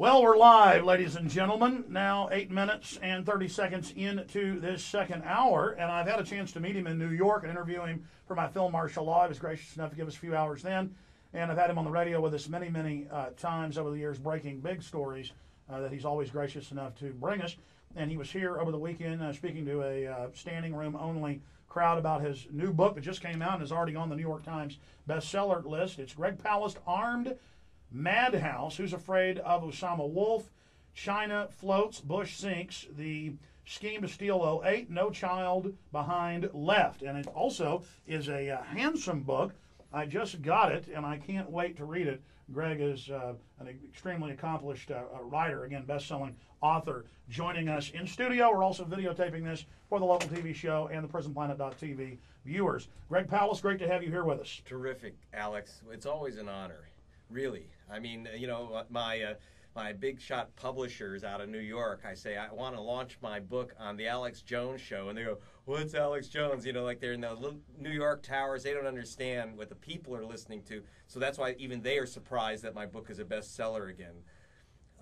Well, we're live, ladies and gentlemen. Now, eight minutes and 30 seconds into this second hour, and I've had a chance to meet him in New York and interview him for my film Martial Law. He was gracious enough to give us a few hours then, and I've had him on the radio with us many, many uh, times over the years, breaking big stories uh, that he's always gracious enough to bring us. And he was here over the weekend uh, speaking to a uh, standing room only crowd about his new book that just came out and is already on the New York Times bestseller list. It's Greg Palast, Armed Madhouse, Who's Afraid of Osama Wolf? China Floats, Bush Sinks, The Scheme to Steal 08, No Child Behind Left. And it also is a uh, handsome book. I just got it, and I can't wait to read it. Greg is uh, an extremely accomplished uh, uh writer, again, best selling author, joining us in studio. We're also videotaping this for the local TV show and the PrisonPlanet.tv viewers. Greg Palast, great to have you here with us. Terrific, Alex. It's always an honor. Really, I mean, you know, uh, my uh, my big shot publishers out of New York. I say I want to launch my book on the Alex Jones show, and they go, "What's Alex Jones?" You know, like they're in the New York towers. They don't understand what the people are listening to. So that's why even they are surprised that my book is a bestseller again.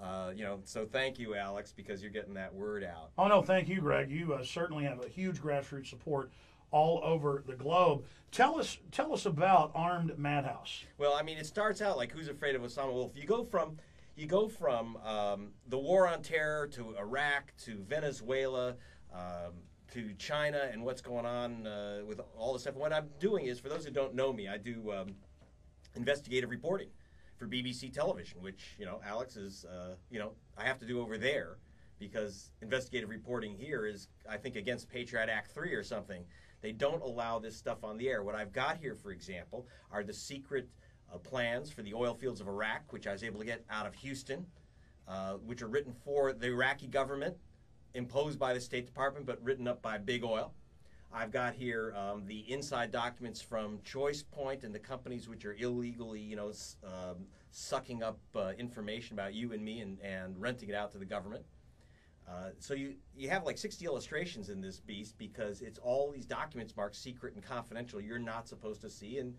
Uh, you know, so thank you, Alex, because you're getting that word out. Oh no, thank you, Greg. You uh, certainly have a huge grassroots support all over the globe. Tell us, tell us about Armed Madhouse. Well, I mean, it starts out like Who's Afraid of Osama Wolf. You go from you go from um, the war on terror to Iraq to Venezuela um, to China and what's going on uh, with all this stuff. What I'm doing is, for those who don't know me, I do um, investigative reporting for BBC Television, which you know Alex is, uh, you know, I have to do over there because investigative reporting here is, I think, against Patriot Act three or something. They don't allow this stuff on the air. What I've got here, for example, are the secret uh, plans for the oil fields of Iraq, which I was able to get out of Houston, uh, which are written for the Iraqi government, imposed by the State Department, but written up by Big Oil. I've got here um, the inside documents from Choice Point and the companies which are illegally, you know, um, sucking up uh, information about you and me and, and renting it out to the government. Uh, so you, you have like 60 illustrations in this beast because it's all these documents marked secret and confidential you're not supposed to see and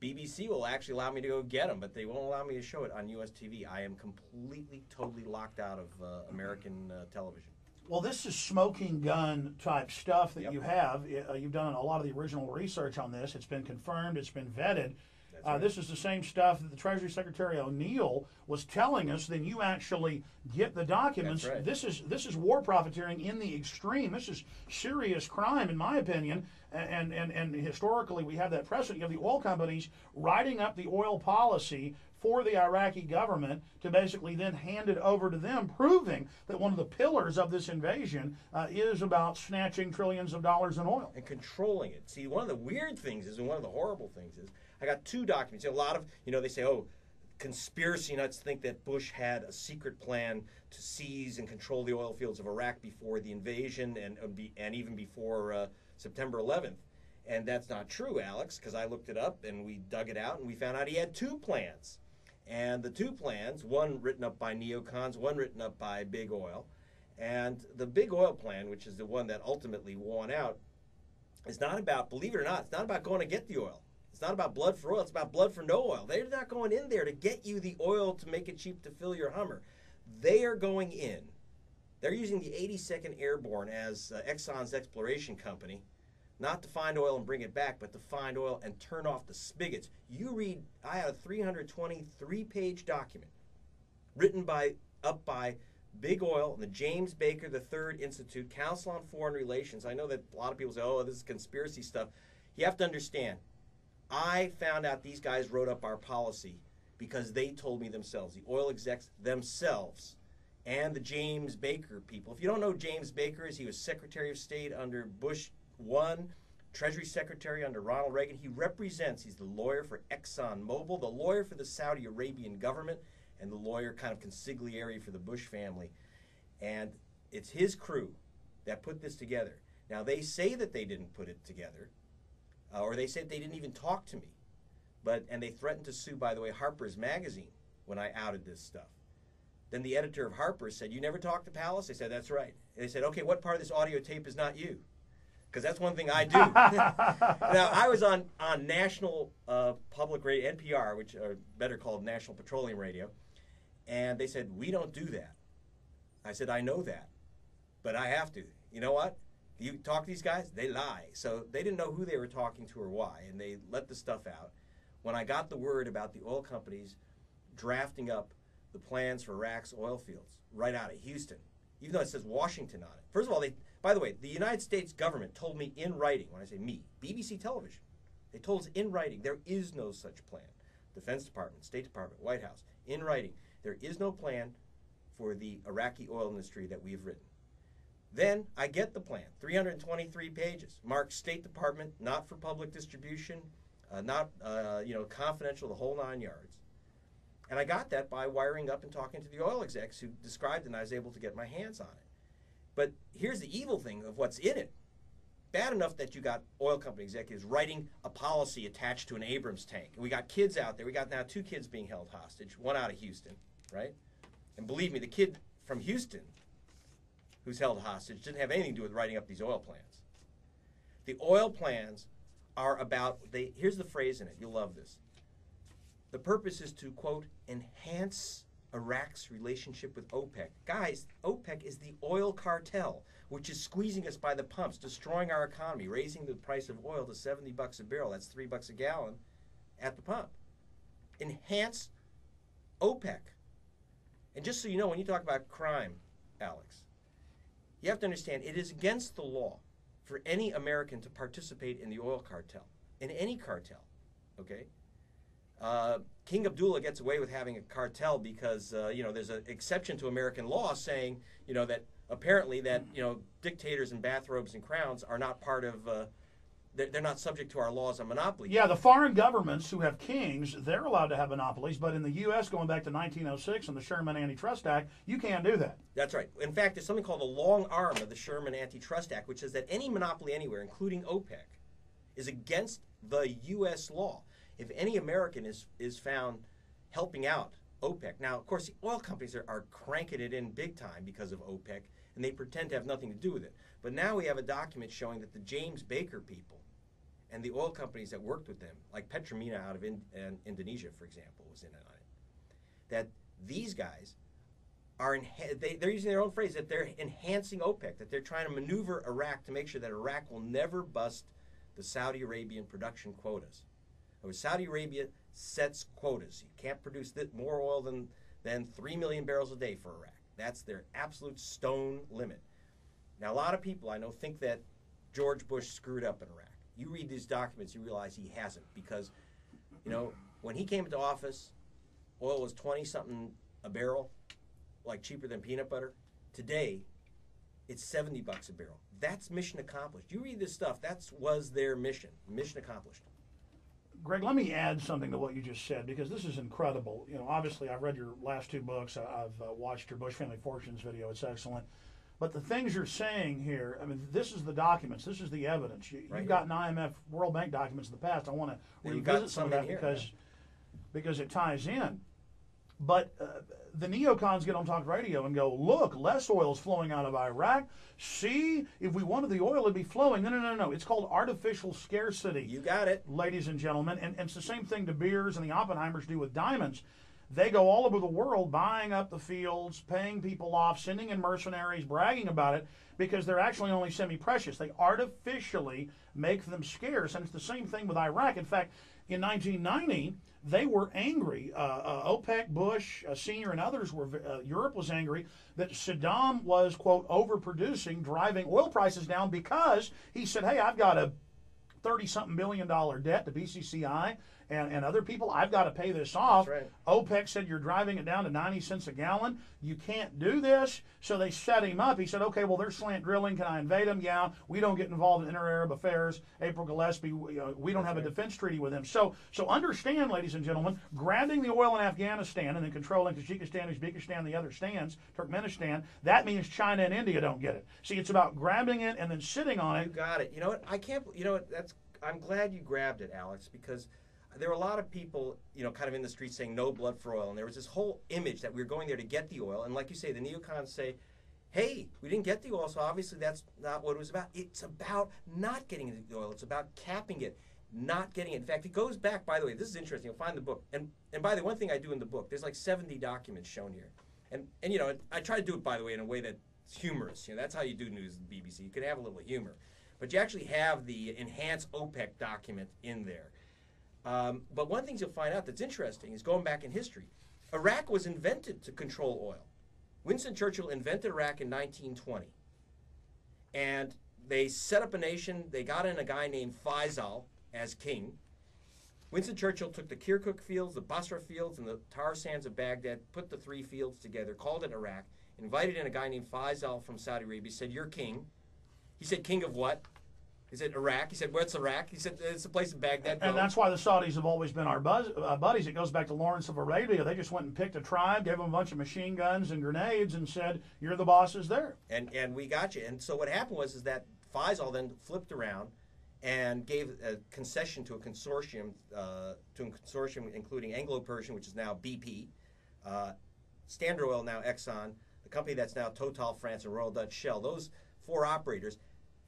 BBC will actually allow me to go get them, but they won't allow me to show it on US TV. I am completely, totally locked out of uh, American uh, television. Well, this is smoking gun type stuff that yep. you have. Uh, you've done a lot of the original research on this. It's been confirmed, it's been vetted. Uh, This is the same stuff that the Treasury Secretary O'Neill was telling us. Then you actually get the documents. Right. This is this is war profiteering in the extreme. This is serious crime, in my opinion. And and and historically, we have that precedent. You have the oil companies writing up the oil policy for the Iraqi government to basically then hand it over to them, proving that one of the pillars of this invasion uh, is about snatching trillions of dollars in oil and controlling it. See, one of the weird things is, and one of the horrible things is, I got two documents. A lot of, you know, they say, oh, conspiracy nuts think that Bush had a secret plan to seize and control the oil fields of Iraq before the invasion and and even before uh, September 11th. And that's not true, Alex, because I looked it up and we dug it out and we found out he had two plans. And the two plans, one written up by neocons, one written up by Big Oil. And the Big Oil plan, which is the one that ultimately won out, is not about, believe it or not, it's not about going to get the oil. It's not about blood for oil, it's about blood for no oil. They're not going in there to get you the oil to make it cheap to fill your Hummer. They are going in. They're using the 82nd Airborne as uh, Exxon's exploration company, not to find oil and bring it back, but to find oil and turn off the spigots. You read, I had a 323 page document written by up by Big Oil and the James Baker III Institute, Council on Foreign Relations. I know that a lot of people say, oh, this is conspiracy stuff. You have to understand, I found out these guys wrote up our policy because they told me themselves, the oil execs themselves, and the James Baker people. If you don't know James Baker is, he was Secretary of State under Bush one, Treasury Secretary under Ronald Reagan. He represents, he's the lawyer for ExxonMobil, the lawyer for the Saudi Arabian government, and the lawyer kind of consigliere for the Bush family. And it's his crew that put this together. Now, they say that they didn't put it together uh, or they said they didn't even talk to me. But and they threatened to sue, by the way, Harper's Magazine when I outed this stuff. Then the editor of Harper's said, "You never talked to Palast." They said, "That's right." And they said, "Okay, what part of this audio tape is not you?" Because that's one thing I do. now I was on on national uh, public radio, NPR, which are better called National Petroleum Radio, And they said, We don't do that. I said, I know that, but I have to. You know what? You talk to these guys, they lie. So they didn't know who they were talking to or why, and they let the stuff out. When I got the word about the oil companies drafting up the plans for Iraq's oil fields right out of Houston, even though it says Washington on it. First of all, they by the way, the United States government told me in writing, when I say me, BBC television, they told us in writing there is no such plan. Defense Department, State Department, White House, in writing, there is no plan for the Iraqi oil industry that we've written. Then I get the plan, 323 pages, marked State Department, not for public distribution, uh, not uh, you know confidential, the whole nine yards. And I got that by wiring up and talking to the oil execs who described it, and I was able to get my hands on it. But here's the evil thing of what's in it. Bad enough that you got oil company executives writing a policy attached to an Abrams tank. We got kids out there. We got now two kids being held hostage, one out of Houston, right? And believe me, the kid from Houston who's held hostage didn't have anything to do with writing up these oil plans. The oil plans are about they here's the phrase in it. You'll love this. The purpose is to quote enhance Iraq's relationship with OPEC. Guys, OPEC is the oil cartel, which is squeezing us by the pumps, destroying our economy, raising the price of oil to 70 bucks a barrel. That's 3 bucks a gallon at the pump. Enhance OPEC. And just so you know, when you talk about crime, Alex, you have to understand it is against the law for any American to participate in the oil cartel, in any cartel. Okay? Uh, King Abdullah gets away with having a cartel because uh, you know there's an exception to American law saying you know that apparently that you know dictators in bathrobes and crowns are not part of uh, they're, they're not subject to our laws on monopoly. Yeah, the foreign governments who have kings, they're allowed to have monopolies, but in the U.S., going back to 1906 and the Sherman Antitrust Act, you can't do that. That's right. In fact, there's something called the long arm of the Sherman Antitrust Act, which says that any monopoly anywhere, including OPEC, is against the U.S. law if any American is, is found helping out OPEC. Now, of course, the oil companies are, are cranking it in big time because of OPEC, and they pretend to have nothing to do with it. But now we have a document showing that the James Baker people and the oil companies that worked with them, like Pertamina out of in, in Indonesia, for example, was in on it, that these guys are in, they, they're using their own phrase that they're enhancing OPEC, that they're trying to maneuver Iraq to make sure that Iraq will never bust the Saudi Arabian production quotas. Saudi Arabia sets quotas. You can't produce more oil than, than 3 million barrels a day for Iraq. That's their absolute stone limit. Now, a lot of people I know think that George Bush screwed up in Iraq. You read these documents, you realize he hasn't because, you know, when he came into office, oil was 20 something a barrel, like cheaper than peanut butter. Today, it's 70 bucks a barrel. That's mission accomplished. You read this stuff, that was their mission. Mission accomplished. Greg, let me add something to what you just said because this is incredible. You know, obviously, I've read your last two books. I've uh, watched your Bush Family Fortunes video. It's excellent. But the things you're saying here, I mean, this is the documents. This is the evidence. You, have gotten IMF, World Bank documents in the past. I want to revisit some of that here, because because it ties in. But uh, the neocons get on talk radio and go, look, less oil is flowing out of Iraq. See, if we wanted the oil, it'd be flowing. No, no, no, no. It's called artificial scarcity. You got it. Ladies and gentlemen. And, and it's the same thing De Beers and the Oppenheimers do with diamonds. They go all over the world buying up the fields, paying people off, sending in mercenaries, bragging about it because they're actually only semi precious. They artificially make them scarce. And it's the same thing with Iraq. In fact, in 1990, they were angry. Uh, uh, OPEC, Bush, uh, Senior, and others were. Uh, Europe was angry that Saddam was quote overproducing, driving oil prices down because he said, "Hey, I've got a 30 something billion dollar debt to BCCI and, and other people. I've got to pay this off. Right. OPEC said you're driving it down to 90 cents a gallon. You can't do this. So they set him up. He said, okay, well, they're slant drilling. Can I invade them? Yeah. We don't get involved in inter-Arab affairs. April Glaspie, we, uh, we don't That's have right. a defense treaty with them. So, so understand, ladies and gentlemen, grabbing the oil in Afghanistan and then controlling Tajikistan, Uzbekistan, the other stands, Turkmenistan, that means China and India don't get it. See, it's about grabbing it and then sitting on it. You got it. You know what? I can't, you know what? That's, I'm glad you grabbed it, Alex, because – there were a lot of people, you know, kind of in the streets saying no blood for oil, and there was this whole image that we were going there to get the oil. And like you say, the neocons say, "Hey, we didn't get the oil, so obviously that's not what it was about. It's about not getting the oil. It's about capping it." not getting it. In fact, it goes back. By the way, this is interesting. You'll find the book, and and by the way, one thing I do in the book, there's like 70 documents shown here, and and you know, I try to do it by the way in a way that's humorous. You know, that's how you do news at the BBC. You can have a little humor, but you actually have the enhanced OPEC document in there. Um, but one thing you'll find out that's interesting is going back in history. Iraq was invented to control oil. Winston Churchill invented Iraq in 1920. And they set up a nation. They got in a guy named Faisal as king. Winston Churchill took the Kirkuk fields, the Basra fields, and the tar sands of Baghdad, put the three fields together, called it Iraq, invited in a guy named Faisal from Saudi Arabia, said, You're king. He said, King of what? He said, Iraq. He said, where's Iraq? He said, It's a place in Baghdad. And Go." that's why the Saudis have always been our buzz, uh, buddies. It goes back to Lawrence of Arabia. They just went and picked a tribe, gave them a bunch of machine guns and grenades, and said, "You're the bosses there." and and we got you. And so what happened was is that Faisal then flipped around and gave a concession to a consortium, uh, to a consortium including Anglo-Persian, which is now BP, uh, Standard Oil now Exxon, the company that's now Total France and Royal Dutch Shell. Those four operators.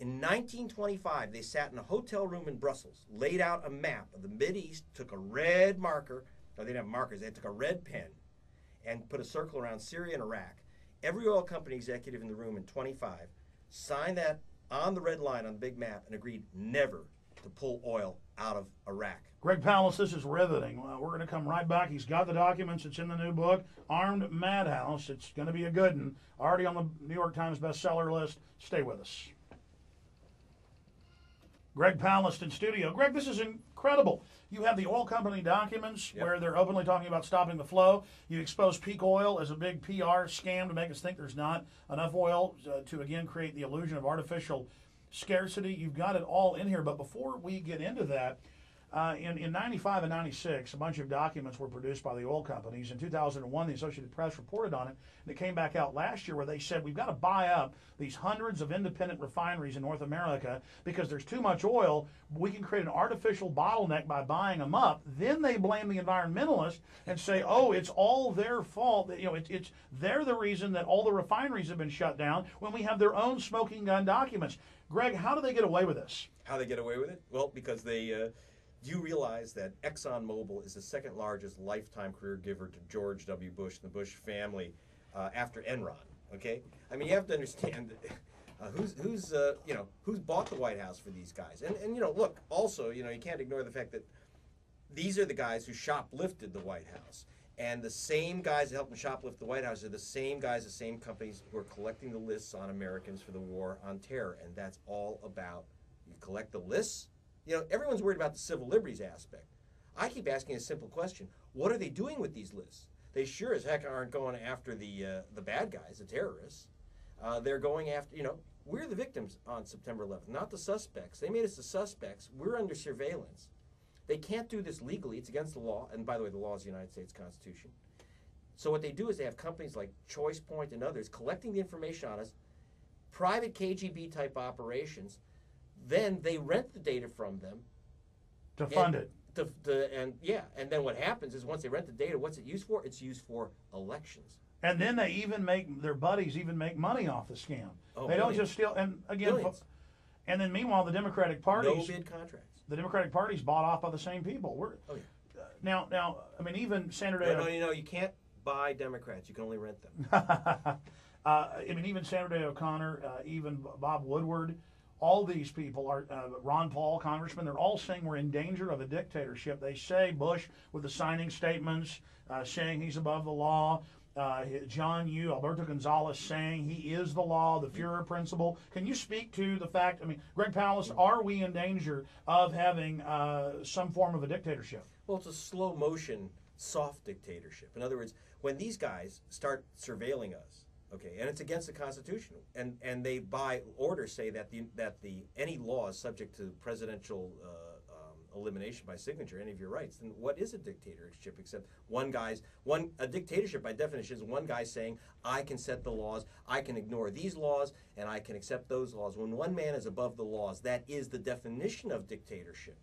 In 1925, they sat in a hotel room in Brussels, laid out a map of the East, took a red marker, no, they didn't have markers, they took a red pen, and put a circle around Syria and Iraq. Every oil company executive in the room in 25 signed that on the red line on the big map and agreed never to pull oil out of Iraq. Greg Palast, this is riveting. Uh, we're going to come right back. He's got the documents. It's in the new book, Armed Madhouse. It's going to be a good one. Already on the New York Times bestseller list. Stay with us. Greg Palast in studio. Greg, this is incredible. You have the oil company documents Yep. where they're openly talking about stopping the flow. You expose peak oil as a big PR scam to make us think there's not enough oil uh, to again create the illusion of artificial scarcity. You've got it all in here. But before we get into that, uh, in, in 95 and 96, a bunch of documents were produced by the oil companies. In 2001, the Associated Press reported on it, and it came back out last year where they said we've got to buy up these hundreds of independent refineries in North America because there's too much oil. We can create an artificial bottleneck by buying them up. Then they blame the environmentalists and say, oh, it's all their fault. You know, it, it's they're the reason that all the refineries have been shut down when we have their own smoking gun documents. Greg, how do they get away with this? How they get away with it? Well, because they. Uh, you realize that ExxonMobil is the second largest lifetime career giver to George W. Bush and the Bush family uh, after Enron. Okay, I mean you have to understand uh, who's who's uh, you know who's bought the White House for these guys, and and you know look also you know you can't ignore the fact that these are the guys who shoplifted the White House. And the same guys that helped them shoplift the White House are the same guys, the same companies who are collecting the lists on Americans for the war on terror. And that's all about you collect the lists. You know, everyone's worried about the civil liberties aspect. I keep asking a simple question what are they doing with these lists? They sure as heck aren't going after the, uh, the bad guys, the terrorists. Uh, they're going after, you know, we're the victims on September 11th, not the suspects. They made us the suspects. We're under surveillance. They can't do this legally. It's against the law. And by the way, the law is the United States Constitution. So what they do is they have companies like Choice Point and others collecting the information on us, private KGB type operations. Then they rent the data from them To fund it. To, to, and yeah, and then what happens is once they rent the data, what's it used for? It's used for elections. And then they even make their buddies even make money off the scam. Oh, they don't just steal. And again, Millions. and then meanwhile, the Democratic No bid contracts. the Democratic party's bought off by the same people. We're Oh yeah. uh, now, now. I mean, even Senator. No, no, you know, you can't buy Democrats. You can only rent them. uh, I mean, even Senator O'Connor, uh, even Bob Woodward. All these people are uh, Ron Paul, Congressman. They're all saying we're in danger of a dictatorship. They say Bush with the signing statements, uh, saying he's above the law. Uh, John Yoo, Alberto Gonzales saying he is the law, the Führer principle. Can you speak to the fact? I mean, Greg Palast, are we in danger of having uh, some form of a dictatorship? Well, it's a slow motion, soft dictatorship. In other words, when these guys start surveilling us, okay, and it's against the Constitution, and, and they by order say that the that the any law is subject to presidential uh, um, elimination by signature, any of your rights, then what is a dictatorship except one guy's one a dictatorship by definition is one guy saying I can set the laws, I can ignore these laws, and I can accept those laws. When one man is above the laws, that is the definition of dictatorship.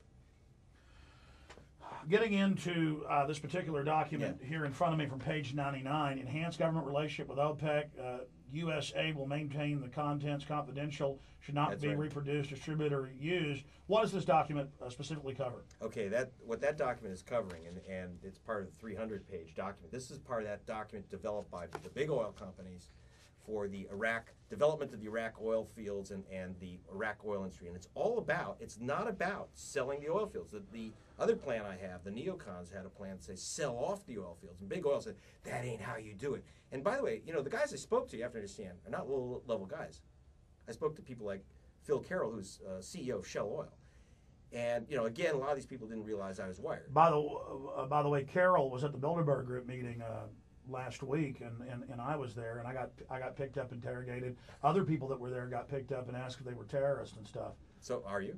Getting into uh, this particular document here in front of me from page 99, enhanced government relationship with OPEC. Uh, USA will maintain the contents confidential, should not That's be right. reproduced, distributed, or used. What does this document uh, specifically cover? Okay, that what that document is covering, and, and it's part of the 300 page document. This is part of that document developed by the big oil companies for the Iraq development of the Iraq oil fields and, and the Iraq oil industry. And it's all about, it's not about selling the oil fields. The, the other plan I have, the neocons had a plan to say sell off the oil fields. And big oil said, that ain't how you do it. And by the way, you know, the guys I spoke to, you have to understand, are not low level guys. I spoke to people like Phil Carroll, who's uh, CEO of Shell Oil. And you know, again, a lot of these people didn't realize I was wired. By the uh, by the way, Carroll was at the Bilderberg Group meeting uh, last week, and, and, and I was there, and I got I got picked up, interrogated. Other people that were there got picked up and asked if they were terrorists and stuff. So, are you?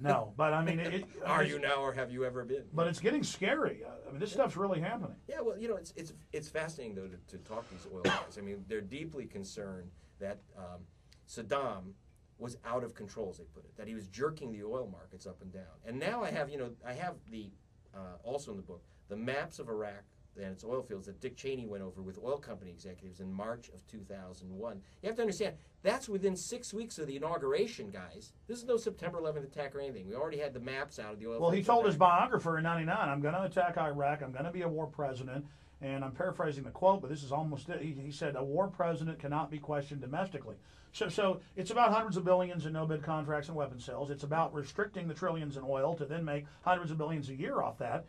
No, but I mean, it, it- are you now, or have you ever been? But it's getting scary. I mean, this stuff's really happening. Yeah, well, you know, it's it's it's fascinating though to, to talk to these oil guys. I mean, they're deeply concerned that um, Saddam was out of control, as they put it, that he was jerking the oil markets up and down. And now I have, you know, I have the uh, also in the book the maps of Iraq and its oil fields that Dick Cheney went over with oil company executives in March of 2001. You have to understand that's within six weeks of the inauguration, guys. This is no September 11th attack or anything. We already had the maps out of the oil. Well, he told his biographer in '99, "I'm going to attack Iraq. I'm going to be a war president." And I'm paraphrasing the quote, but this is almost it. He, he said, "A war president cannot be questioned domestically." So, so it's about hundreds of billions in no-bid contracts and weapon sales. It's about restricting the trillions in oil to then make hundreds of billions a year off that.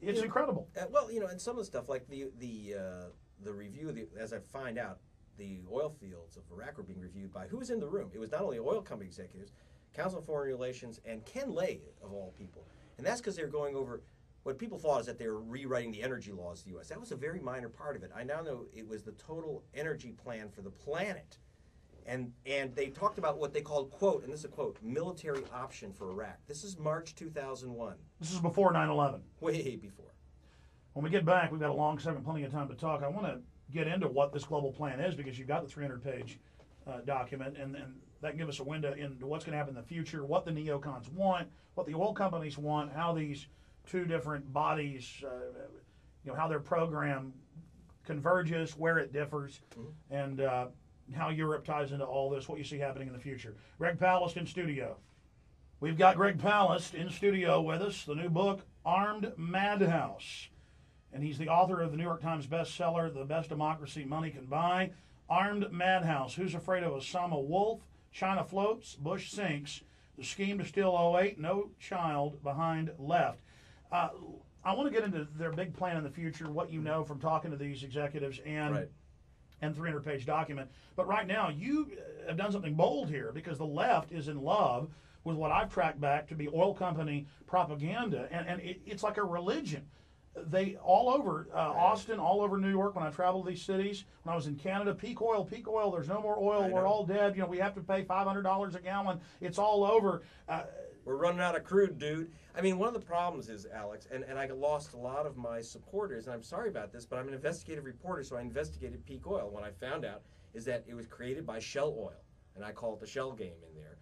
It's incredible. Uh, well, you know, and some of the stuff like the the uh, the review, of the, as I find out, the oil fields of Iraq were being reviewed by who was in the room. It was not only oil company executives, Council on Foreign Relations, and Ken Lay of all people. And that's because they were going over what people thought is that they were rewriting the energy laws of the U.S. That was a very minor part of it. I now know it was the total energy plan for the planet. And, and they talked about what they called, quote, and this is a quote, military option for Iraq. This is March 2001, This is before 9/11. way before. When we get back, we've got a long segment, plenty of time to talk. I want to get into what this global plan is because you've got the 300 page uh, document, and, and that can give us a window into what's going to happen in the future, what the neocons want, what the oil companies want, how these two different bodies, uh, you know, how their program converges, where it differs, and uh, how Europe ties into all this, what you see happening in the future. Greg Palast in studio. We've got Greg Palast in studio with us, the new book, Armed Madhouse. And he's the author of the New York Times bestseller, The Best Democracy Money Can Buy. Armed Madhouse. Who's afraid of Osama Wolf? China floats, Bush sinks. The scheme to steal 08, no child behind left. Uh, I want to get into their big plan in the future, what you know from talking to these executives and Right. And 300 page document. But right now, you have done something bold here because the left is in love with what I've tracked back to be oil company propaganda, and, and it, it's like a religion. They all over uh, Austin, all over New York. When I traveled these cities, when I was in Canada, peak oil, peak oil. There's no more oil. We're all dead. You know, we have to pay five hundred dollars a gallon. It's all over. Uh, We're running out of crude, dude. I mean, one of the problems is, Alex, and, and I lost a lot of my supporters, and I'm sorry about this, but I'm an investigative reporter, so I investigated peak oil. What I found out is that it was created by Shell Oil, and I call it the Shell game in there,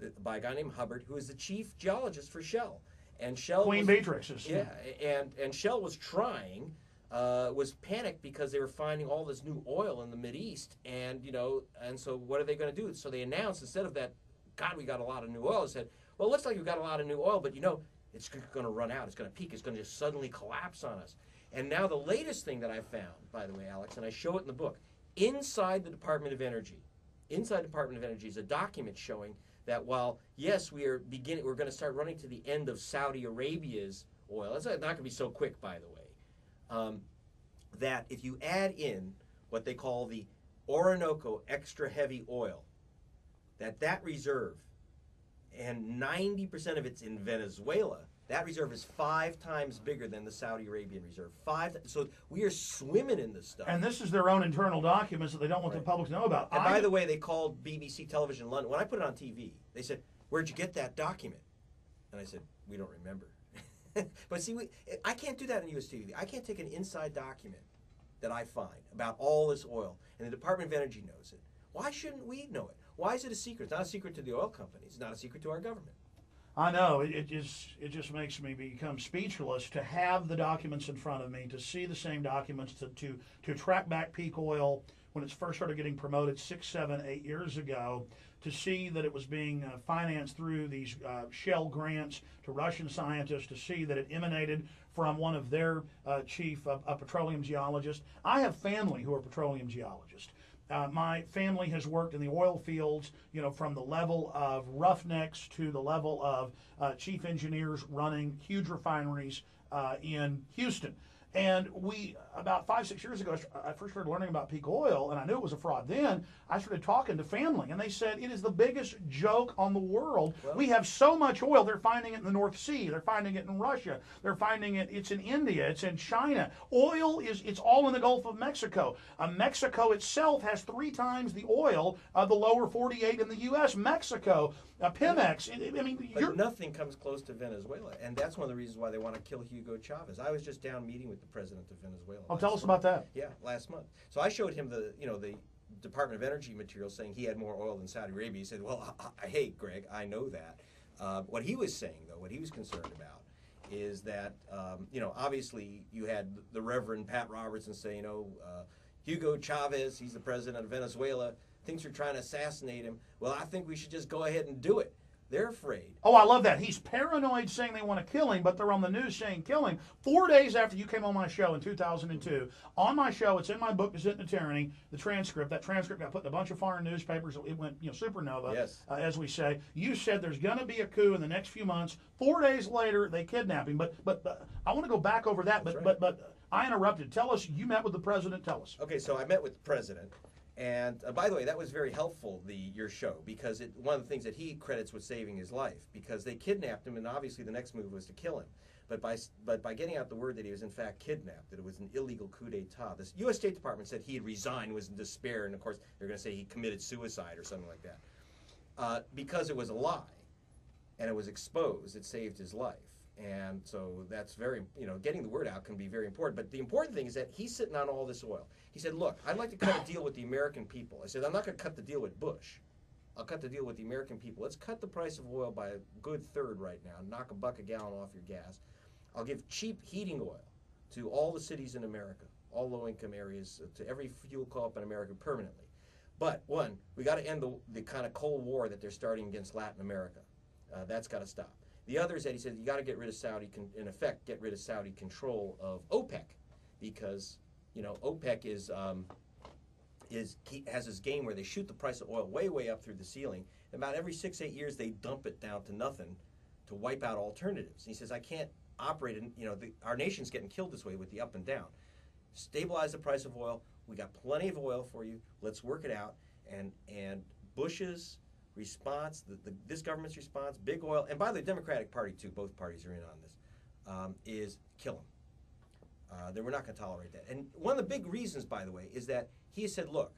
th- by a guy named Hubbert, who is the chief geologist for Shell. And Shell Queen was- Beatrix yeah, and and Shell was trying, uh, was panicked because they were finding all this new oil in the Mid East, and you know, and so what are they going to do? So they announced instead of that, God, we got a lot of new oil. They said, well, it looks like we've got a lot of new oil, but you know, it's going to run out. It's going to peak. It's going to just suddenly collapse on us. And now the latest thing that I found, by the way, Alex, and I show it in the book, inside the Department of Energy, inside the Department of Energy is a document showing that while yes, we are beginning, we're going to start running to the end of Saudi Arabia's oil. That's not going to be so quick, by the way. Um, that if you add in what they call the Orinoco extra heavy oil, that that reserve, and 90% of it's in Venezuela. That reserve is five times bigger than the Saudi Arabian reserve. Five. So we are swimming in this stuff. and this is their own internal documents that they don't want Right. the public to know about. And I- by the way, they called BBC Television London. When I put it on TV, they said, Where'd you get that document? And I said, We don't remember. but see, we, I can't do that on US TV. I can't take an inside document that I find about all this oil, and the Department of Energy knows it. Why shouldn't we know it? Why is it a secret? It's not a secret to the oil companies, it's not a secret to our government. I know it, it just it just makes me become speechless to have the documents in front of me, to see the same documents, to to to track back peak oil when it first started getting promoted six, seven, eight years ago, to see that it was being uh, financed through these uh, Shell grants to Russian scientists, to see that it emanated from one of their uh, chief uh, petroleum geologists. I have family who are petroleum geologists. Uh, my family has worked in the oil fields, you know, from the level of roughnecks to the level of uh, chief engineers running huge refineries uh, in Houston. And we, about five, six years ago, I first started learning about peak oil, and I knew it was a fraud then. I started talking to family, and they said it is the biggest joke on the world. Well- we have so much oil, they're finding it in the North Sea, they're finding it in Russia, they're finding it, it's in India, it's in China. Oil is, it's all in the Gulf of Mexico. Uh, Mexico itself has three times the oil of the lower 48 in the U.S. Mexico, uh, Pemex, I I mean, But you're, nothing comes close to Venezuela, and that's one of the reasons why they want to kill Hugo Chavez. I was just down meeting with the president of Venezuela. oh, tell us month. about that. Yeah, last month. So I showed him the, you know, the Department of Energy material saying he had more oil than Saudi Arabia. He said, "Well, I, I, hey, Greg, I know that." Uh, what he was saying, though, what he was concerned about, is that, um, you know, obviously you had the Reverend Pat Robertson say, you know, uh, Hugo Chavez, he's the president of Venezuela, thinks you're trying to assassinate him. Well, I think we should just go ahead and do it. They're afraid. Oh, I love that. He's paranoid saying they want to kill him, but they're on the news saying kill him. Four days after you came on my show in 2002, on my show, it's in my book, Descent into Tyranny, the transcript. That transcript got put in a bunch of foreign newspapers. It went, you know, supernova, Yes. uh, as we say. You said there's going to be a coup in the next few months. Four days later, they kidnap him. But, but, but I want to go back over that. But, right. but, but I interrupted. Tell us, you met with the president. Tell us. Okay, so I met with the president, and uh, by the way, that was very helpful. The your show because it, one of the things that he credits with saving his life because they kidnapped him, and obviously the next move was to kill him. But by but by getting out the word that he was in fact kidnapped, that it was an illegal coup d'état, the U.S. State Department said he had resigned, was in despair, and of course they're going to say he committed suicide or something like that, uh, because it was a lie, and it was exposed. It saved his life. And so that's very, you know, getting the word out can be very important. But the important thing is that he's sitting on all this oil. He said, Look, I'd like to cut a deal with the American people. I said, I'm not going to cut the deal with Bush. I'll cut the deal with the American people. Let's cut the price of oil by a good third right now, knock a buck a gallon off your gas. I'll give cheap heating oil to all the cities in America, all low income areas, uh, to every fuel co op in America permanently. But one, we got to end the, the kind of Cold War that they're starting against Latin America. Uh, that's got to stop. The other is that he said you got to get rid of Saudi, in effect, get rid of Saudi control of OPEC, because you know OPEC is um, is has this game where they shoot the price of oil way way up through the ceiling. About every six eight years they dump it down to nothing to wipe out alternatives. And he says I can't operate in you know the, our nation's getting killed this way with the up and down. Stabilize the price of oil. We got plenty of oil for you. Let's work it out. And and Bush's response, the, the, this government's response, big oil, and by the Democratic Party too, both parties are in on this, um, is kill him. Uh, that we're not going to tolerate that. And one of the big reasons, by the way, is that he said, look,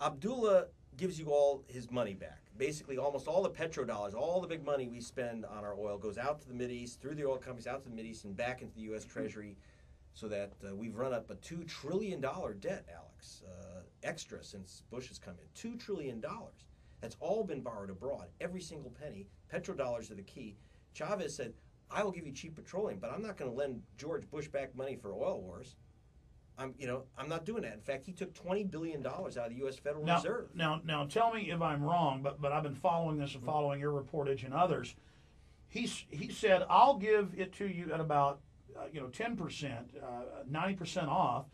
Abdullah gives you all his money back. Basically, almost all the petrodollars, all the big money we spend on our oil goes out to the Mideast, through the oil companies, out to the Mideast, and back into the U.S. Treasury, so that uh, we've run up a two trillion dollar debt, Alex, uh, extra since Bush has come in. Two trillion dollars. That's all been borrowed abroad. Every single penny. Petrodollars are the key. Chavez said, "I will give you cheap petroleum, but I'm not going to lend George Bush back money for oil wars." I'm, you know, I'm not doing that. In fact, he took twenty billion dollars out of the U.S. Federal Now, Reserve. now, now, tell me if I'm wrong, but but I've been following this and following your reportage and others. He's he said I'll give it to you at about uh, you know ten percent, uh, ninety percent off.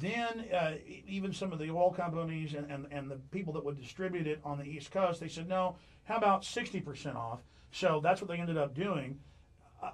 Then uh, even some of the oil companies and, and, and the people that would distribute it on the East Coast, they said no. How about sixty percent off? So that's what they ended up doing. Uh,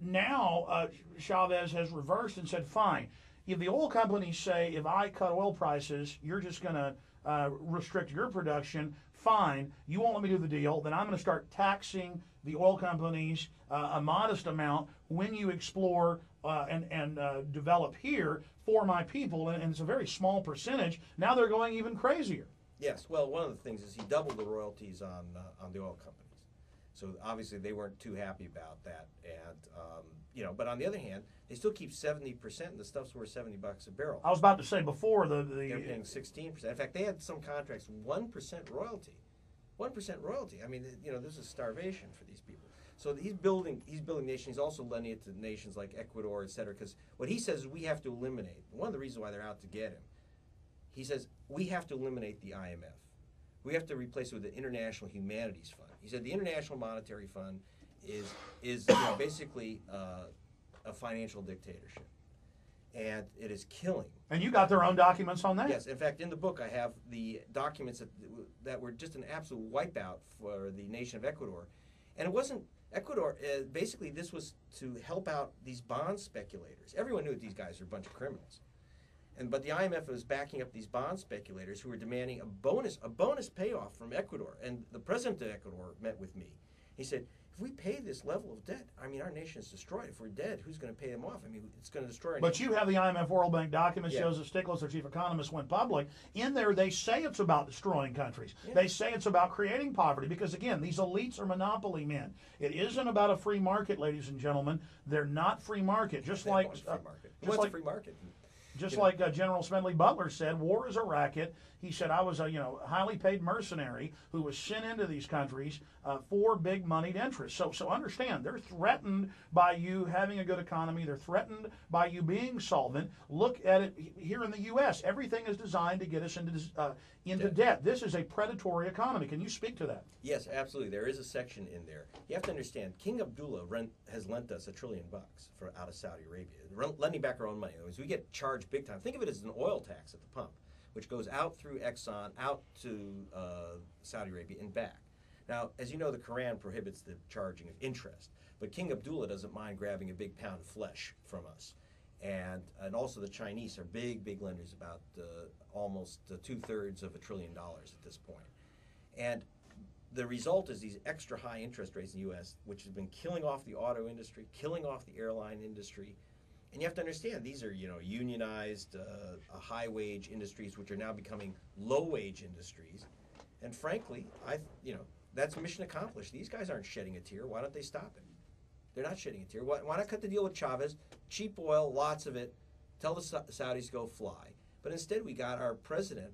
now uh, Chavez has reversed and said, fine. If the oil companies say, if I cut oil prices, you're just going to uh, restrict your production, fine. You won't let me do the deal. Then I'm going to start taxing the oil companies uh, a modest amount when you explore uh, and, and uh, develop here for my people. And, and it's a very small percentage. Now they're going even crazier. Yes. Well, one of the things is he doubled the royalties on uh, on the oil companies. So obviously they weren't too happy about that, and um, you know. But on the other hand, they still keep seventy percent, and the stuff's worth seventy bucks a barrel. I was about to say before the, They're the paying sixteen percent. In fact, they had some contracts one percent royalty, one percent royalty. I mean, you know, this is starvation for these people. So he's building he's building nation. He's also lending it to nations like Ecuador, et cetera. Because what he says is we have to eliminate. One of the reasons why they're out to get him. He says we have to eliminate the IMF. We have to replace it with the International Humanities Fund. He said the International Monetary Fund is is you know, basically uh, a financial dictatorship, and it is killing And you got their own documents on that? Yes, in fact, in the book, I have the documents that, that were just an absolute wipeout for the nation of Ecuador. And it wasn't Ecuador, uh, basically, this was to help out these bond speculators. Everyone knew these guys were a bunch of criminals. And, but the IMF was backing up these bond speculators who were demanding a bonus, a bonus payoff from Ecuador. And the president of Ecuador met with me. He said, if we pay this level of debt, I mean, our nation is destroyed. If we're dead, who's going to pay them off? I mean, it's going to destroy But you have the IMF World Bank documents. Yeah. Joseph Stiglitz, their chief economist, went public. In there, they say it's about destroying countries. Yeah. They say it's about creating poverty because, again, these elites are monopoly men. It isn't about a free market, ladies and gentlemen. They're not free market. Just They like, want free uh, just What's like a free market? just you like uh, General Smedley Butler said, war is a racket. He said, I was a you know highly paid mercenary who was sent into these countries uh, for big moneyed interests. So so understand, they're threatened by you having a good economy. They're threatened by you being solvent. Look at it here in the U.S. Everything is designed to get us into uh, into Debt. debt. This is a predatory economy. Can you speak to that? Yes, absolutely. There is a section in there. You have to understand, King Abdullah rent, has lent us a trillion bucks for out of Saudi Arabia, lending back our own money. In other words, we get charged big time. Think of it as an oil tax at the pump, which goes out through Exxon, out to uh, Saudi Arabia, and back. Now, as you know, the Quran prohibits the charging of interest, but King Abdullah doesn't mind grabbing a big pound of flesh from us. And, and also the Chinese are big, big lenders, about uh, almost uh, two thirds of a trillion dollars at this point. And the result is these extra high interest rates in the U.S., which has been killing off the auto industry, killing off the airline industry. And you have to understand these are you know unionized, uh, uh, high wage industries, which are now becoming low wage industries. And frankly, I you know that's mission accomplished. These guys aren't shedding a tear. Why don't they stop it? They're not shedding a tear. Why, why not cut the deal with Chavez? Cheap oil, lots of it. Tell the Sa- Saudis to go fly. But instead, we got our president,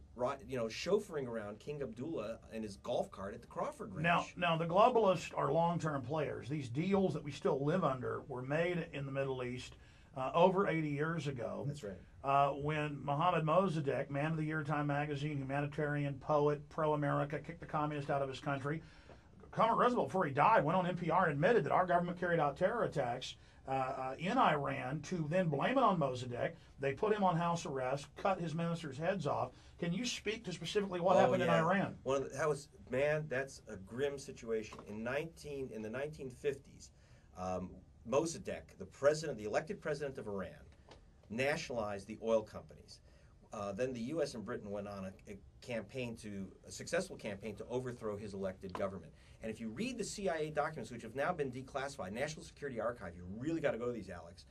you know, chauffeuring around King Abdullah and his golf cart at the Crawford Ranch. Now, now the globalists are long-term players. These deals that we still live under were made in the Middle East uh, over 80 years ago. That's right. uh, when Mohammed Mossadegh, man of the year Time magazine, humanitarian, poet, pro-America, kicked the communist out of his country. Kermit Roosevelt, before he died, went on NPR and admitted that our government carried out terror attacks uh, uh, in Iran to then blame it on Mossadegh. They put him on house arrest, cut his ministers' heads off. Can you speak to specifically what Oh, happened in. Iran? One of that was man. That's a grim situation. In nineteen in the nineteen fifties, um, Mossadegh, the president, the elected president of Iran, nationalized the oil companies. Uh, then the U.S. and Britain went on a, a campaign to a successful campaign to overthrow his elected government. And if you read the CIA documents, which have now been declassified, National Security Archive, you really got to go to these, Alex.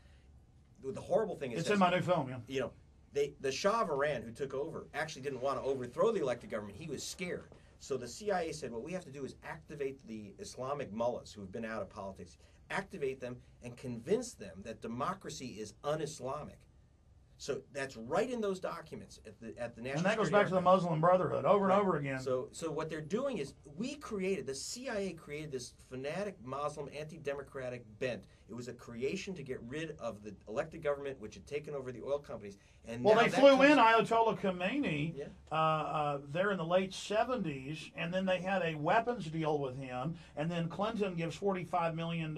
The, the horrible thing is It's in my new film, yeah. you know, they, the Shah of Iran, who took over, actually didn't want to overthrow the elected government. He was scared. So the CIA said, what we have to do is activate the Islamic mullahs who have been out of politics, activate them and convince them that democracy is un-Islamic. So that's right in those documents at the at the National. And that goes back to the Muslim Brotherhood over and over again. So, so what they're doing is we created the CIA created this fanatic Muslim anti-democratic bent. It was a creation to get rid of the elected government, which had taken over the oil companies. And Well, they flew in Ayatollah Khomeini Yeah. uh, uh, there in the late 70s, and then they had a weapons deal with him. And then Clinton gives $45 million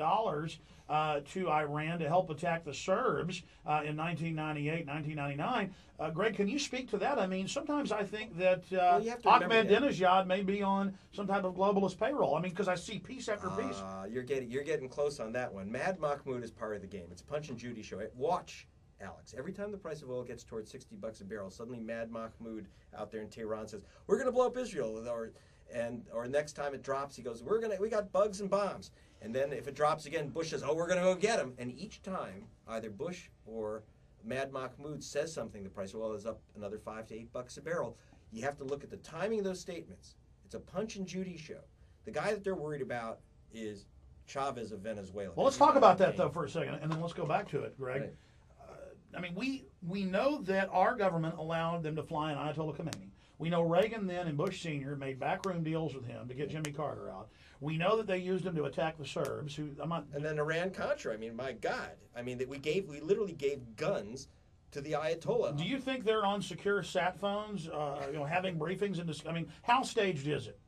uh, to Iran to help attack the Serbs uh, in 1998, 1999. Uh, Greg, can you speak to that? I mean, sometimes I think that uh, Well, you have to remember Ahmed that- Dinajad may be on some type of globalist payroll. I mean, because I see piece after piece. Uh, you're getting you're getting close on that one. Mad Mahmoud is part of the game. It's a Punch and Judy show. Watch, Alex. Every time the price of oil gets towards sixty bucks a barrel, suddenly Mad Mahmoud out there in Tehran says, "We're going to blow up Israel," or and or next time it drops, he goes, "We're gonna we got bugs and bombs." And then if it drops again, Bush says, "Oh, we're going to go get them." And each time, either Bush or Mad Mahmoud says something, the price of oil is up another five to eight bucks a barrel. You have to look at the timing of those statements. It's a Punch and Judy show. The guy that they're worried about is Chavez of Venezuela. Well, let's talk about that though for a second, and then let's go back to it, Greg. Right. Uh, I mean, we we know that our government allowed them to fly in Ayatollah Khomeini. We know Reagan then and Bush Sr. made backroom deals with him to get Jimmy Carter out. We know that they used him to attack the Serbs. Who I'm not. And then Iran Contra. I mean, my God. I mean, that we gave, we literally gave guns to the Ayatollah. Do you think they're on secure sat phones? Uh, you know, having briefings and dis- I mean, how staged is it?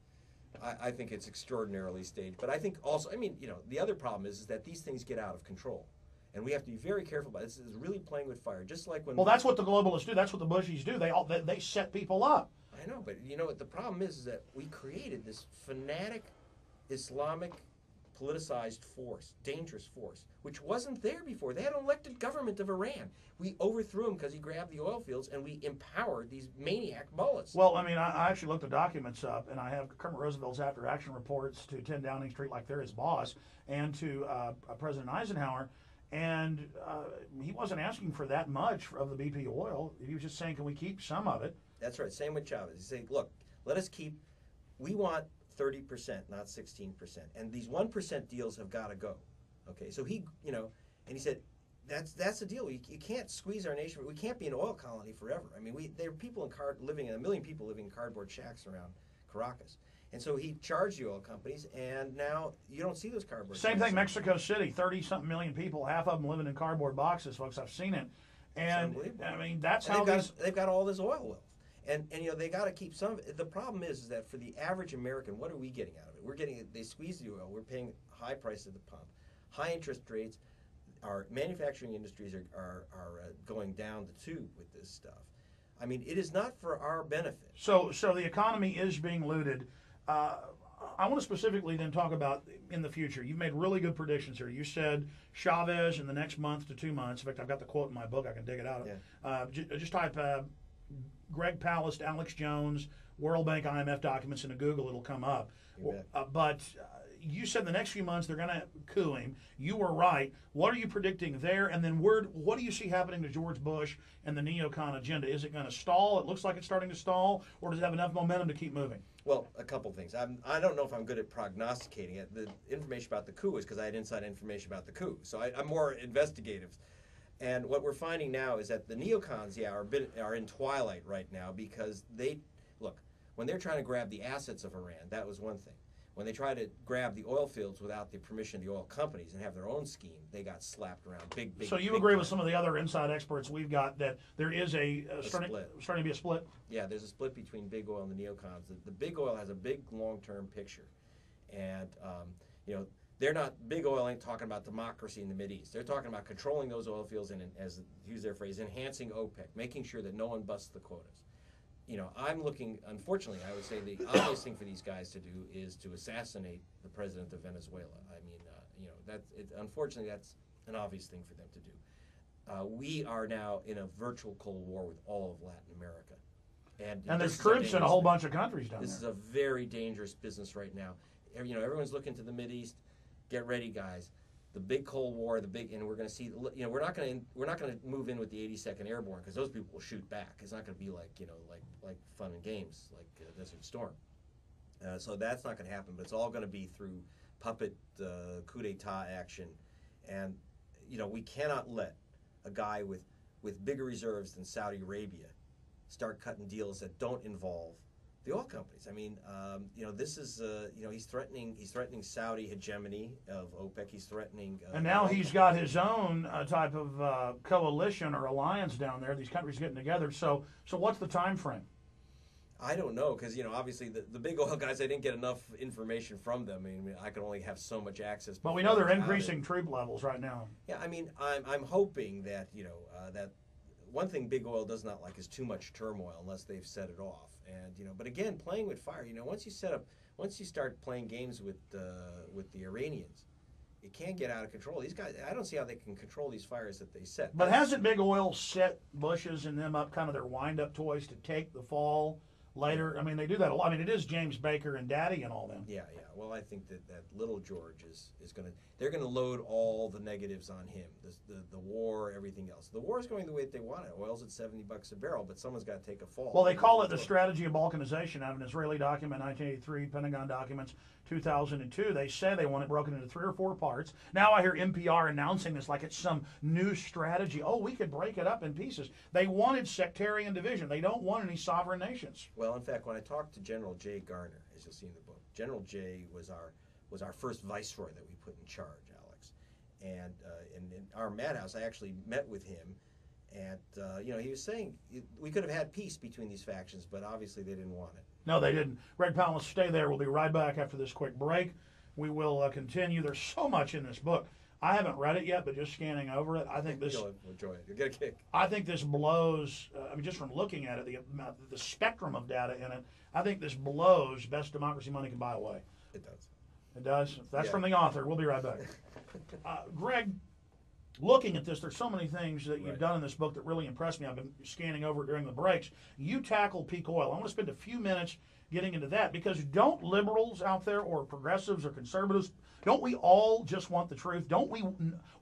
I, I think it's extraordinarily staged. But I think also, I mean, you know, the other problem is, is that these things get out of control. And we have to be very careful about it. This is really playing with fire. Just like when. Well, that's what the globalists do. That's what the Bushies do. They all they, they set people up. I know, but you know what the problem is, is that we created this fanatic Islamic politicized force, dangerous force, which wasn't there before. They had an elected government of Iran. We overthrew him because he grabbed the oil fields, and we empowered these maniac mullahs. Well, I mean, I, I actually looked the documents up, and I have Kermit Roosevelt's after action reports to 10 Downing Street, like they're his boss, and to uh, President Eisenhower. And uh, he wasn't asking for that much of the BP oil. He was just saying, can we keep some of it? That's right. Same with Chavez. He said, look, let us keep. We want 30%, not 16%. And these 1% deals have got to go. Okay, so he, you know, and he said, that's that's the deal. You, you can't squeeze our nation. We can't be an oil colony forever. I mean, we there are people in card living, a million people living in cardboard shacks around Caracas. And so he charged the oil companies, and now you don't see those cardboard. Same thing, Mexico City, 30 something million people, half of them living in cardboard boxes, folks. I've seen it. And. I mean, that's And how they've these. got, they've got all this oil. And, and you know they got to keep some of it. The problem is, is that for the average American, what are we getting out of it? We're getting they squeeze the oil. We're paying high prices at the pump, high interest rates. Our manufacturing industries are are, are uh, going down the tube with this stuff. I mean, it is not for our benefit. So, so the economy is being looted. Uh, I want to specifically then talk about in the future. You've made really good predictions here. You said Chavez in the next month to two months. In fact, I've got the quote in my book. I can dig it out. Yeah. Uh, ju- just type uh, Greg Palast, Alex Jones, World Bank, IMF documents into Google. It'll come up. Uh, but uh, you said the next few months they're going to coup him. You were right. What are you predicting there? And then where, what do you see happening to George Bush and the neocon agenda? Is it going to stall? It looks like it's starting to stall, or does it have enough momentum to keep moving? Well, a couple things. I'm, I don't know if I'm good at prognosticating it. The information about the coup is because I had inside information about the coup. So I, I'm more investigative. And what we're finding now is that the neocons, yeah, are, bit, are in twilight right now because they, look, when they're trying to grab the assets of Iran, that was one thing. When they try to grab the oil fields without the permission of the oil companies and have their own scheme, they got slapped around big, big. So you big agree with some of the other inside experts we've got that there is a, uh starting, split. starting to be a split? Yeah, there's a split between big oil and the neocons. The, the big oil has a big long-term picture, and um, you know they're not big oil ain't talking about democracy in the Mid East. They're talking about controlling those oil fields and, as use their phrase, enhancing OPEC, making sure that no one busts the quotas. You know, I'm looking. Unfortunately, I would say the obvious thing for these guys to do is to assassinate the president of Venezuela. I mean, uh, you know, that's it, unfortunately that's an obvious thing for them to do. Uh, we are now in a virtual Cold War with all of Latin America. And, And there's troops in a whole bunch of countries down This this is a very dangerous business right now. You know, everyone's looking to the Mid East. Get ready, guys. The big Cold War, the big, and we're going to see. You know, we're not going to we're not going to move in with the 82nd Airborne because those people will shoot back. It's not going to be like you know like like fun and games like uh, Desert Storm. Uh, so that's not going to happen. But it's all going to be through puppet uh, coup d'état action, and you know we cannot let a guy with with bigger reserves than Saudi Arabia start cutting deals that don't involve the oil companies. I mean, um, you know, this is uh, you know he's threatening he's threatening Saudi hegemony of OPEC. He's threatening. Uh, And now he's got his own uh, type of uh, coalition or alliance down there. These countries getting together. So, so what's the time frame? I don't know because you know obviously the, the big oil guys I didn't get enough information from them. I mean I could only have so much access. But we know they're I got it. increasing troop levels right now. Yeah, I mean I'm I'm hoping that you know uh, that one thing big oil does not like is too much turmoil unless they've set it off. And you know, but again, playing with fire. You know, once you set up, once you start playing games with uh, with the Iranians, it can't get out of control. These guys, I don't see how they can control these fires that they set. But hasn't Big Oil set Bushes and them up kind of their wind-up toys to take the fall later? I mean, they do that a lot. I mean, it is James Baker and Daddy and all them. Yeah, yeah. Well, I think that, that little George is, is going to. They're going to load all the negatives on him. The, the the war, everything else. The war is going the way that they want it. Oil's at seventy bucks a barrel, but someone's got to take a fall. Well, they call it the strategy of balkanization out of an Israeli document, 1983, Pentagon documents, 2002. They say they want it broken into three or four parts. Now I hear NPR announcing this like it's some new strategy. Oh, we could break it up in pieces. They wanted sectarian division. They don't want any sovereign nations. Well, Well, in fact, when I talked to General Jay Garner, as you'll see in the book, General Jay was our was our first viceroy that we put in charge, Alex. And uh, in, in Armed Madhouse, I actually met with him, and uh, you know he was saying we could have had peace between these factions, but obviously they didn't want it. No, they didn't. Greg Palast, stay there. We'll be right back after this quick break. We will uh, continue. There's so much in this book. I haven't read it yet, but just scanning over it, I think this. You'll enjoy it. You'll get a kick. I think this blows. Uh, I mean, just from looking at it, the the spectrum of data in it. I think this blows best democracy money can buy away. It does. It does. That's Yeah. from the author. We'll be right back. Uh, Greg, looking at this, there's so many things that you've Right. done in this book that really impressed me. I've been scanning over it during the breaks. You tackle peak oil. I want to spend a few minutes getting into that because don't liberals out there or progressives or conservatives don't we all just want the truth? Don't we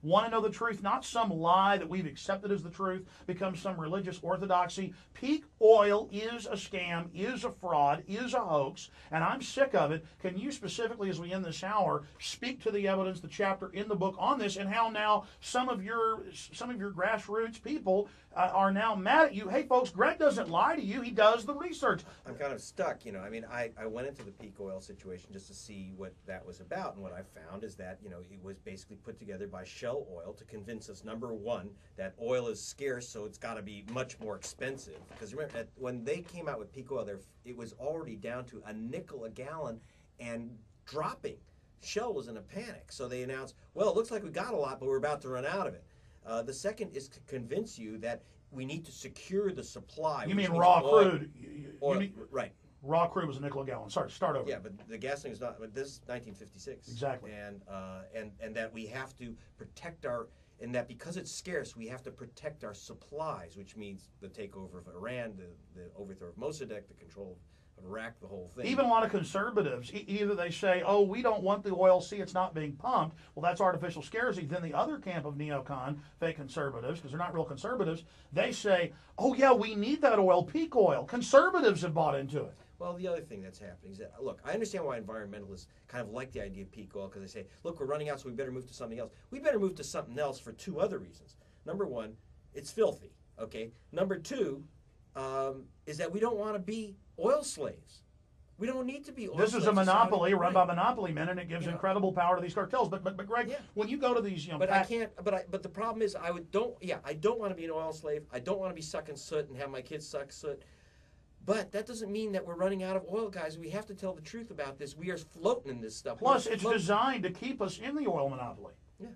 want to know the truth? Not some lie that we've accepted as the truth becomes some religious orthodoxy. Peak oil is a scam, is a fraud, is a hoax, and I'm sick of it. Can you specifically, as we end this hour, speak to the evidence, the chapter in the book on this, and how now some of your some of your grassroots people uh, are now mad at you? Hey, folks, Greg doesn't lie to you; he does the research. I'm kind of stuck, you know. I mean, I, I went into the peak oil situation just to see what that was about, and what I found is that, you know, it was basically put together by Shell Oil to convince us, number one, that oil is scarce, so it's got to be much more expensive. Because remember, that when they came out with peak oil, there it was already down to a nickel a gallon and dropping. Shell was in a panic, so they announced, well, it looks like we got a lot, but we're about to run out of it. Uh, the second is to convince you that we need to secure the supply. You mean raw oil- crude? You- you mean- right. Raw crude was a nickel a gallon. Sorry, start over. Yeah, but the gasoline is not. But this is 1956. Exactly. And uh, and and that we have to protect our. And that because it's scarce, we have to protect our supplies, which means the takeover of Iran, the, the overthrow of Mossadegh, the control of Iraq, the whole thing. Even a lot of conservatives, e- either they say, "Oh, we don't want the oil. See, it's not being pumped." Well, that's artificial scarcity. Then the other camp of neocon, fake conservatives, because they're not real conservatives, they say, "Oh yeah, we need that oil, peak oil." Conservatives have bought into it. Well, the other thing that's happening is that look, I understand why environmentalists kind of like the idea of peak oil because they say, look, we're running out, so we better move to something else. We better move to something else for two other reasons. Number one, it's filthy. Okay. Number two, um, is that we don't want to be oil slaves. We don't need to be oil This is a monopoly run by monopoly men, and it gives Yeah. incredible power to these cartels. But but, but Greg, Yeah. when you go to these, you know, But I can't. But I. But the problem is, I would don't. Yeah, I don't want to be an oil slave. I don't want to be sucking soot and have my kids suck soot. But that doesn't mean that we're running out of oil, guys. We have to tell the truth about this. We are floating in this stuff. Plus, it's floating. designed to keep us in the oil monopoly. Yeah.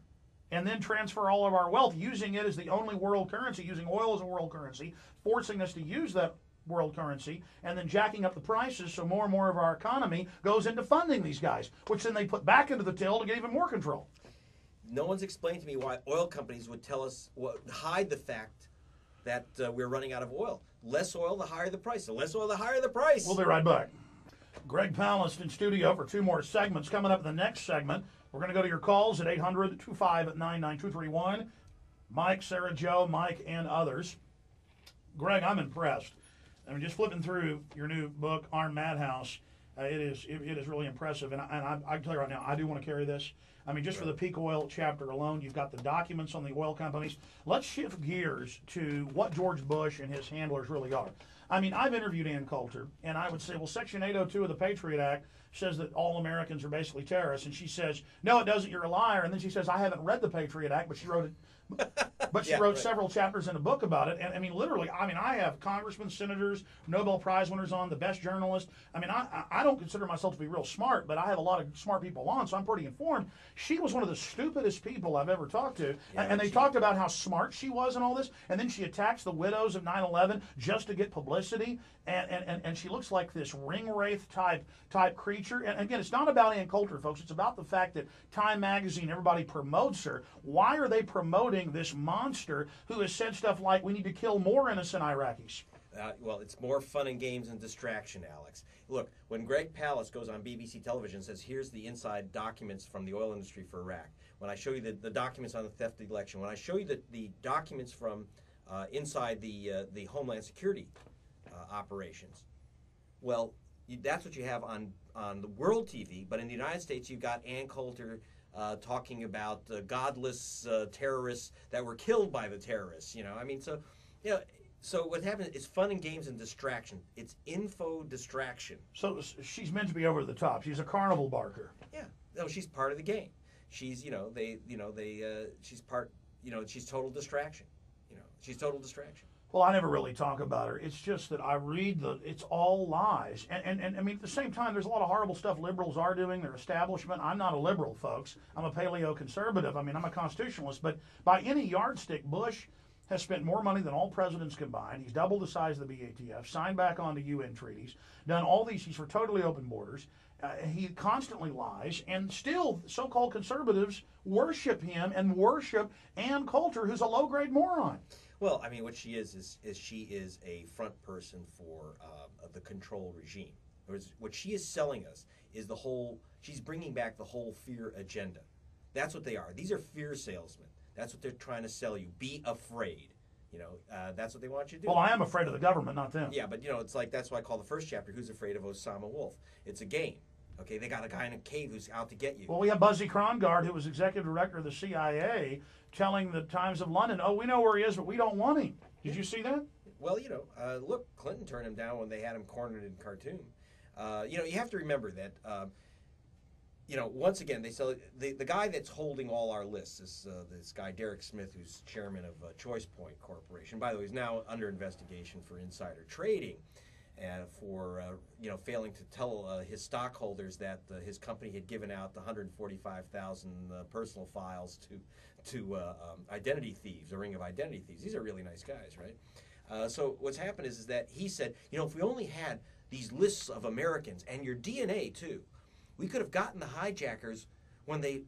And then transfer all of our wealth, using it as the only world currency, using oil as a world currency, forcing us to use that world currency, and then jacking up the prices so more and more of our economy goes into funding these guys, which then they put back into the till to get even more control. No one's explained to me why oil companies would tell us, what, hide the fact that uh, we're running out of oil. Less oil, the higher the price. The less oil, the higher the price. We'll be right back. Greg Palast in studio for two more segments. Coming up in the next segment, we're going to go to your calls at 800 259 9231. Mike, Sarah, Joe, Mike, and others. Greg, I'm impressed. I mean, just flipping through your new book, Armed Madhouse, uh, it is it, it is really impressive. And, I, and I, I can tell you right now, I do want to carry this. I mean, just for the peak oil chapter alone, you've got the documents on the oil companies. Let's shift gears to what George Bush and his handlers really are. I mean, I've interviewed Ann Coulter, and I would say, well, Section 802 of the Patriot Act says that all Americans are basically terrorists. And she says, no, it doesn't, you're a liar. And then she says, I haven't read the Patriot Act, but she wrote it. But she Yeah, wrote right. several chapters in a book about it. And I mean, literally, I mean, I have congressmen, senators, Nobel Prize winners on, the best journalist. I mean, I, I don't consider myself to be real smart, but I have a lot of smart people on, so I'm pretty informed. She was one of the stupidest people I've ever talked to. Yeah, and, and they she- talked about how smart she was and all this. And then she attacks the widows of 9 11 just to get publicity. And, and, and, and she looks like this ring wraith type type creature. And again, it's not about Ann Coulter, folks. It's about the fact that Time Magazine, everybody promotes her. Why are they promoting this monster who has said stuff like, we need to kill more innocent Iraqis? Uh, well, it's more fun and games and distraction, Alex. Look, when Greg Palast goes on BBC television and says, here's the inside documents from the oil industry for Iraq, when I show you the, the documents on the theft of the election, when I show you the, the documents from uh, inside the, uh, the Homeland Security uh, operations, well, you, that's what you have on, on the world TV, but in the United States, you've got Ann Coulter uh, talking about uh, godless uh, terrorists that were killed by the terrorists, you know. I mean, so, you know, So what happens is fun and games and distraction. It's info distraction. So she's meant to be over the top. She's a carnival barker. Yeah. No, she's part of the game. She's you know they you know they uh, she's part you know she's total distraction. You know she's total distraction. Well, I never really talk about her. It's just that I read the, it's all lies. And, and, and I mean, at the same time, there's a lot of horrible stuff liberals are doing, their establishment. I'm not a liberal, folks. I'm a paleo conservative. I mean, I'm a constitutionalist. But by any yardstick, Bush has spent more money than all presidents combined. He's doubled the size of the BATF, signed back onto UN treaties, done all these, he's for totally open borders. Uh, he constantly lies, and still, so called conservatives worship him and worship Ann Coulter, who's a low grade moron. Well, I mean, what she is is, is she is a front person for uh, the control regime. Words, What she is selling us is the whole. She's bringing back the whole fear agenda. That's what they are. These are fear salesmen. That's what they're trying to sell you. Be afraid. You know, uh, that's what they want you to do. Well, I am afraid of the government, not them. Yeah, but you know, it's like that's why I call the first chapter "Who's Afraid of Osama Wolf." It's a game. Okay, they got a guy in a cave who's out to get you. Well, we have Buzzy Krongard, who was executive director of the CIA, telling the Times of London, "Oh, we know where he is, but we don't want him." Did you see that? Well, you know, uh, look, Clinton turned him down when they had him cornered in Khartoum. Uh, you know, you have to remember that. Um, you know, once again, they sell the the guy that's holding all our lists is uh, this guy Derek Smith, who's chairman of uh, Choice Point Corporation. By the way, he's now under investigation for insider trading. For uh, you know failing to tell uh, his stockholders that his company had given out the 145,000 uh, personal files to to um, identity thieves, a ring of identity thieves. These are really nice guys, right? So what's happened is, is that he said, you know, if we only had these lists of Americans and your DNA too, we could have gotten the hijackers when they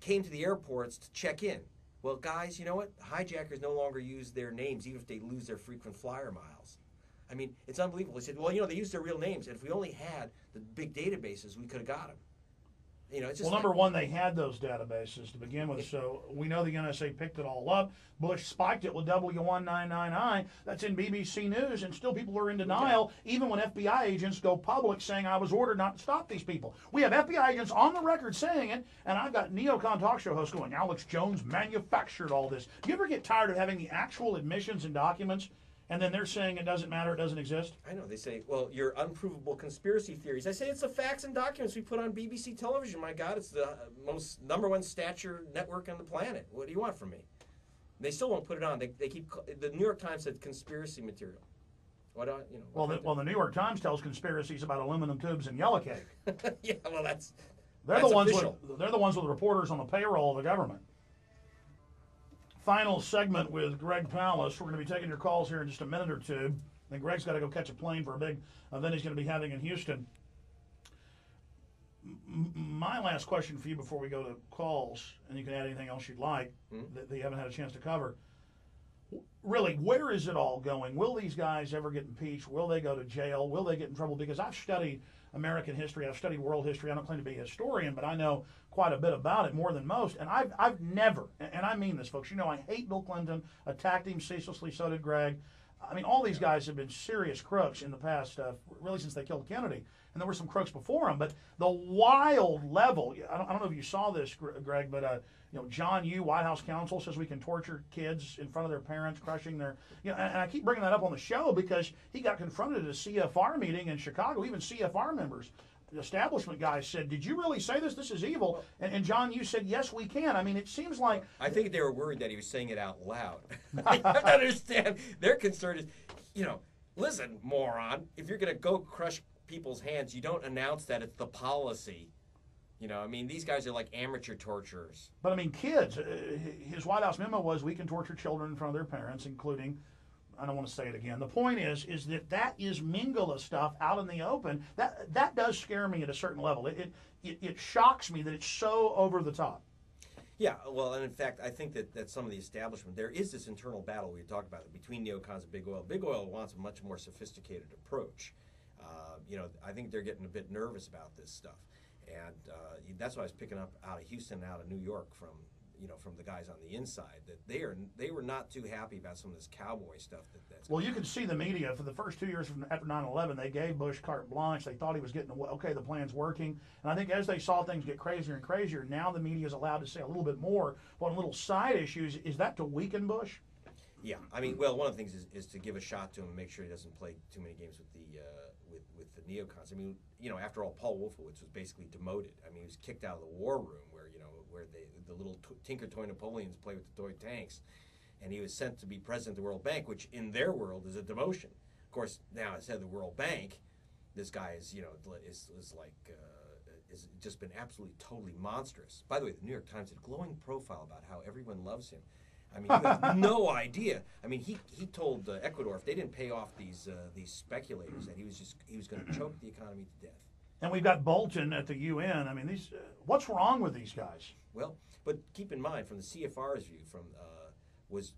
came to the airports to check in. Well, guys, you know what? Hijackers no longer use their names, even if they lose their frequent flyer miles. I mean, it's unbelievable. He said, well, you know, they use their real names, and if we only had the big databases, we could have got them. You know, it's just Well, number like- one, they had those databases to begin with, so we know the NSA picked it all up. Bush spiked it with W1999. That's in BBC News, and still people are in denial, even when FBI agents go public saying, I was ordered not to stop these people. We have FBI agents on the record saying it, and I've got neocon talk show hosts going, Alex Jones manufactured all this. Do you ever get tired of having the actual admissions and documents, and then they're saying it doesn't matter, it doesn't exist? I know. They say, well, your unprovable conspiracy theories. I say it's the facts and documents we put on BBC television. My God, it's the uh, most number one stature network on the planet. What do you want from me? They still won't put it on. They, they keep the New York Times said conspiracy material. What do I, you know? Well, the, well, the New York Times tells conspiracies about aluminum tubes and yellow cake. yeah, well, that's They're That's the ones official. with they're the ones with the reporters on the payroll of the government. Final segment with Greg Palast. We're going to be taking your calls here in just a minute or two. Then Greg's got to go catch a plane for a big event he's going to be having in Houston. M- my last question for you before we go to calls, and you can add anything else you'd like hmm? that, that you haven't had a chance to cover. Really, where is it all going? Will these guys ever get impeached? Will they go to jail? Will they get in trouble? Because I've studied American history, I've studied world history. I don't claim to be a historian, but I know quite a bit about it, more than most. And I've, I've never, and I mean this, folks, you know, I hate Bill Clinton, attacked him ceaselessly, so did Greg. I mean, all these guys have been serious crooks in the past, uh, really since they killed Kennedy. And there were some crooks before him. But the wild level, I don't, I don't know if you saw this, Greg, but uh, you know, John Yoo, White House counsel, says we can torture kids in front of their parents, crushing their, you know, and, and I keep bringing that up on the show because he got confronted at a CFR meeting in Chicago. Even CFR members, the establishment guys said, "Did you really say this? This is evil." And, and John Yoo said, "Yes, we can." I mean, it seems like I think they were worried that he was saying it out loud. I understand. Their concern is, you know, listen, moron, if you're going to go crush people's hands, you don't announce that it's the policy. You know, I mean, these guys are like amateur torturers. But I mean, kids. Uh, his White House memo was we can torture children in front of their parents, including. I don't want to say it again. The point is, is that that is Mengele stuff out in the open. That that does scare me at a certain level. It it, it, shocks me that it's so over the top. Yeah, well, and in fact, I think that, that some of the establishment, there is this internal battle we talked about between neocons and big oil. Big oil wants a much more sophisticated approach. Uh, you know, I think they're getting a bit nervous about this stuff. And uh, that's why I was picking up out of Houston, out of New York from, you know, from the guys on the inside, that they are they were not too happy about some of this cowboy stuff that, that's Well, you can see the media for the first two years from after 9/11. They gave Bush carte blanche. They thought he was getting. Okay, the plan's working. And I think as they saw things get crazier and crazier, now the media is allowed to say a little bit more on little side issues. Is that to weaken Bush? Yeah, I mean, well, one of the things is, is to give a shot to him and make sure he doesn't play too many games with the uh, with with the neocons. I mean, you know, after all, Paul Wolfowitz was basically demoted. I mean, he was kicked out of the war room where you know where they, the little Tinker Toy Napoleons play with the toy tanks, and he was sent to be president of the World Bank, which in their world is a demotion. Of course, now as head of the World Bank, this guy is you know is, is like. Uh, has just been absolutely totally monstrous. By the way, the New York Times did a glowing profile about how everyone loves him. I mean, you have no idea. I mean, he, he told uh, Ecuador if they didn't pay off these uh, these speculators that he was just he was going to choke the economy to death. And we've got Bolton at the UN. I mean, these uh, what's wrong with these guys? Well, but keep in mind, from the CFR's view, from uh, was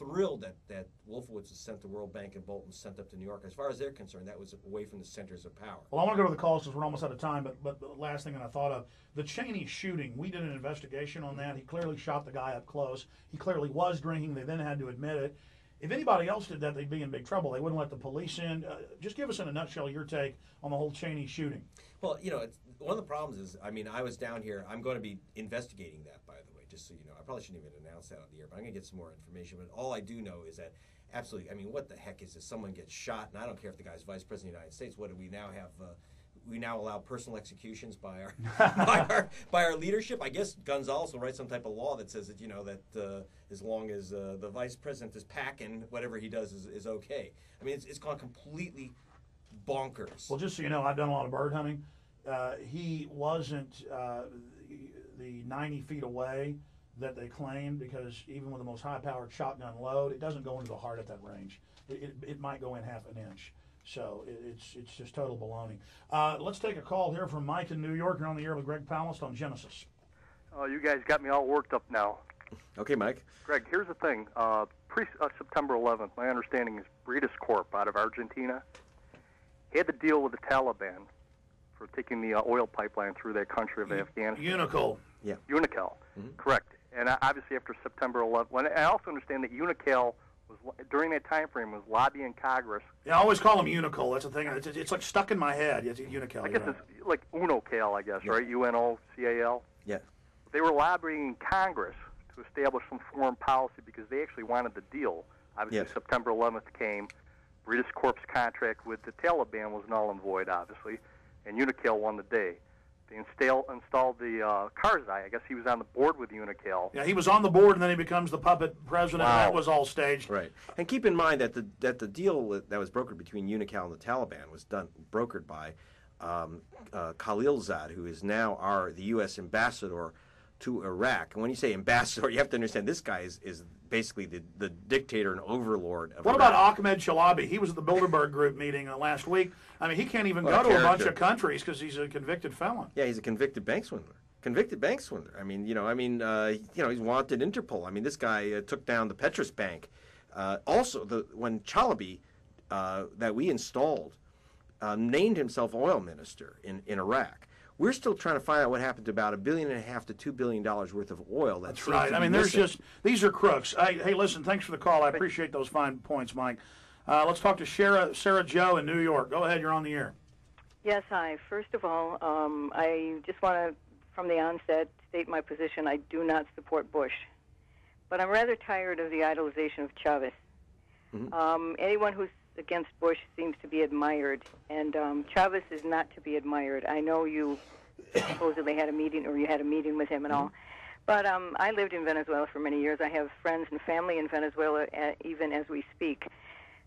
thrilled that, that Wolfowitz was sent to World Bank and Bolton sent up to New York. As far as they're concerned, that was away from the centers of power. Well, I want to go to the calls because we're almost out of time. But but the last thing that I thought of the Cheney shooting. We did an investigation on that. He clearly shot the guy up close. He clearly was drinking. They then had to admit it. If anybody else did that, they'd be in big trouble. They wouldn't let the police in. Uh, just give us in a nutshell your take on the whole Cheney shooting. Well, you know, one of the problems is, I mean, I was down here. I'm going to be investigating that, by the way, just so you know. I probably shouldn't even announce that on the air, but I'm going to get some more information. But all I do know is that absolutely, I mean, what the heck is this? Someone gets shot, and I don't care if the guy's vice president of the United States. What do we now have? Uh, we now allow personal executions by our, by our by our leadership. I guess Gonzales will write some type of law that says that you know that uh, as long as uh, the vice president is packing, whatever he does is, is okay. I mean, it's, it's gone completely bonkers. Well, just so you know, I've done a lot of bird hunting. Uh, he wasn't uh, the 90 feet away that they claim because even with the most high-powered shotgun load, it doesn't go into the heart at that range. It, it, it might go in half an inch. So it, it's it's just total baloney. Uh, let's take a call here from Mike in New York. You're on the air with Greg Palast on Genesis. Oh, you guys got me all worked up now. Okay, Mike. Greg, here's the thing. Uh, pre uh, September 11th, my understanding is Bridas Corp out of Argentina had to deal with the Taliban for taking the uh, oil pipeline through that country of Afghanistan. Unocal. Yeah. Unocal, Mhm. correct. And uh, obviously after September 11th, when I also understand that Unocal was during that time frame was lobbying Congress. Yeah, I always call them Unical. That's the thing. It's, it's like stuck in my head. It's Unical. I guess you're right. it's like Unocal, I guess, right? U N O C A L. Yeah. They were lobbying Congress to establish some foreign policy because they actually wanted the deal. Obviously, Yes. September 11th came. Bridas Corp's contract with the Taliban was null and void, obviously, and Unocal won the day. They install, installed the uh, Karzai. I guess he was on the board with Unocal. Yeah, he was on the board, and then he becomes the puppet president. Wow. That was all staged. Right, and keep in mind that the that the deal that was brokered between Unocal and the Taliban was done brokered by um, uh, Khalilzad, who is now our the U.S. ambassador to Iraq. And when you say ambassador, you have to understand this guy is, is basically the, the dictator and overlord of What Iraq. about Ahmed Chalabi? He was at the Bilderberg Group meeting uh, last week. I mean, he can't even go to a bunch of countries because he's a convicted felon. Yeah, he's a convicted bank swindler. Convicted bank swindler. I mean, you know, I mean, uh, you know, he's wanted Interpol. I mean, this guy uh, took down the Petrus Bank. Uh, also, the when Chalabi, uh, that we installed, uh, named himself oil minister in, in Iraq. We're still trying to find out what happened to about a billion and a half to two billion dollars worth of oil. That That's right. I mean, there's missing. just these are crooks. Hey, hey, listen, thanks for the call. I appreciate those fine points, Mike. Uh, let's talk to Sarah, Sarah Joe in New York. Go ahead, you're on the air. Yes, hi. First of all, um, I just want to, from the onset, state my position. I do not support Bush. But I'm rather tired of the idolization of Chavez. Um, anyone who's against Bush seems to be admired, and um, Chavez is not to be admired. I know you supposedly had a meeting, or you had a meeting with him and all. But um, I lived in Venezuela for many years. I have friends and family in Venezuela, uh, even as we speak.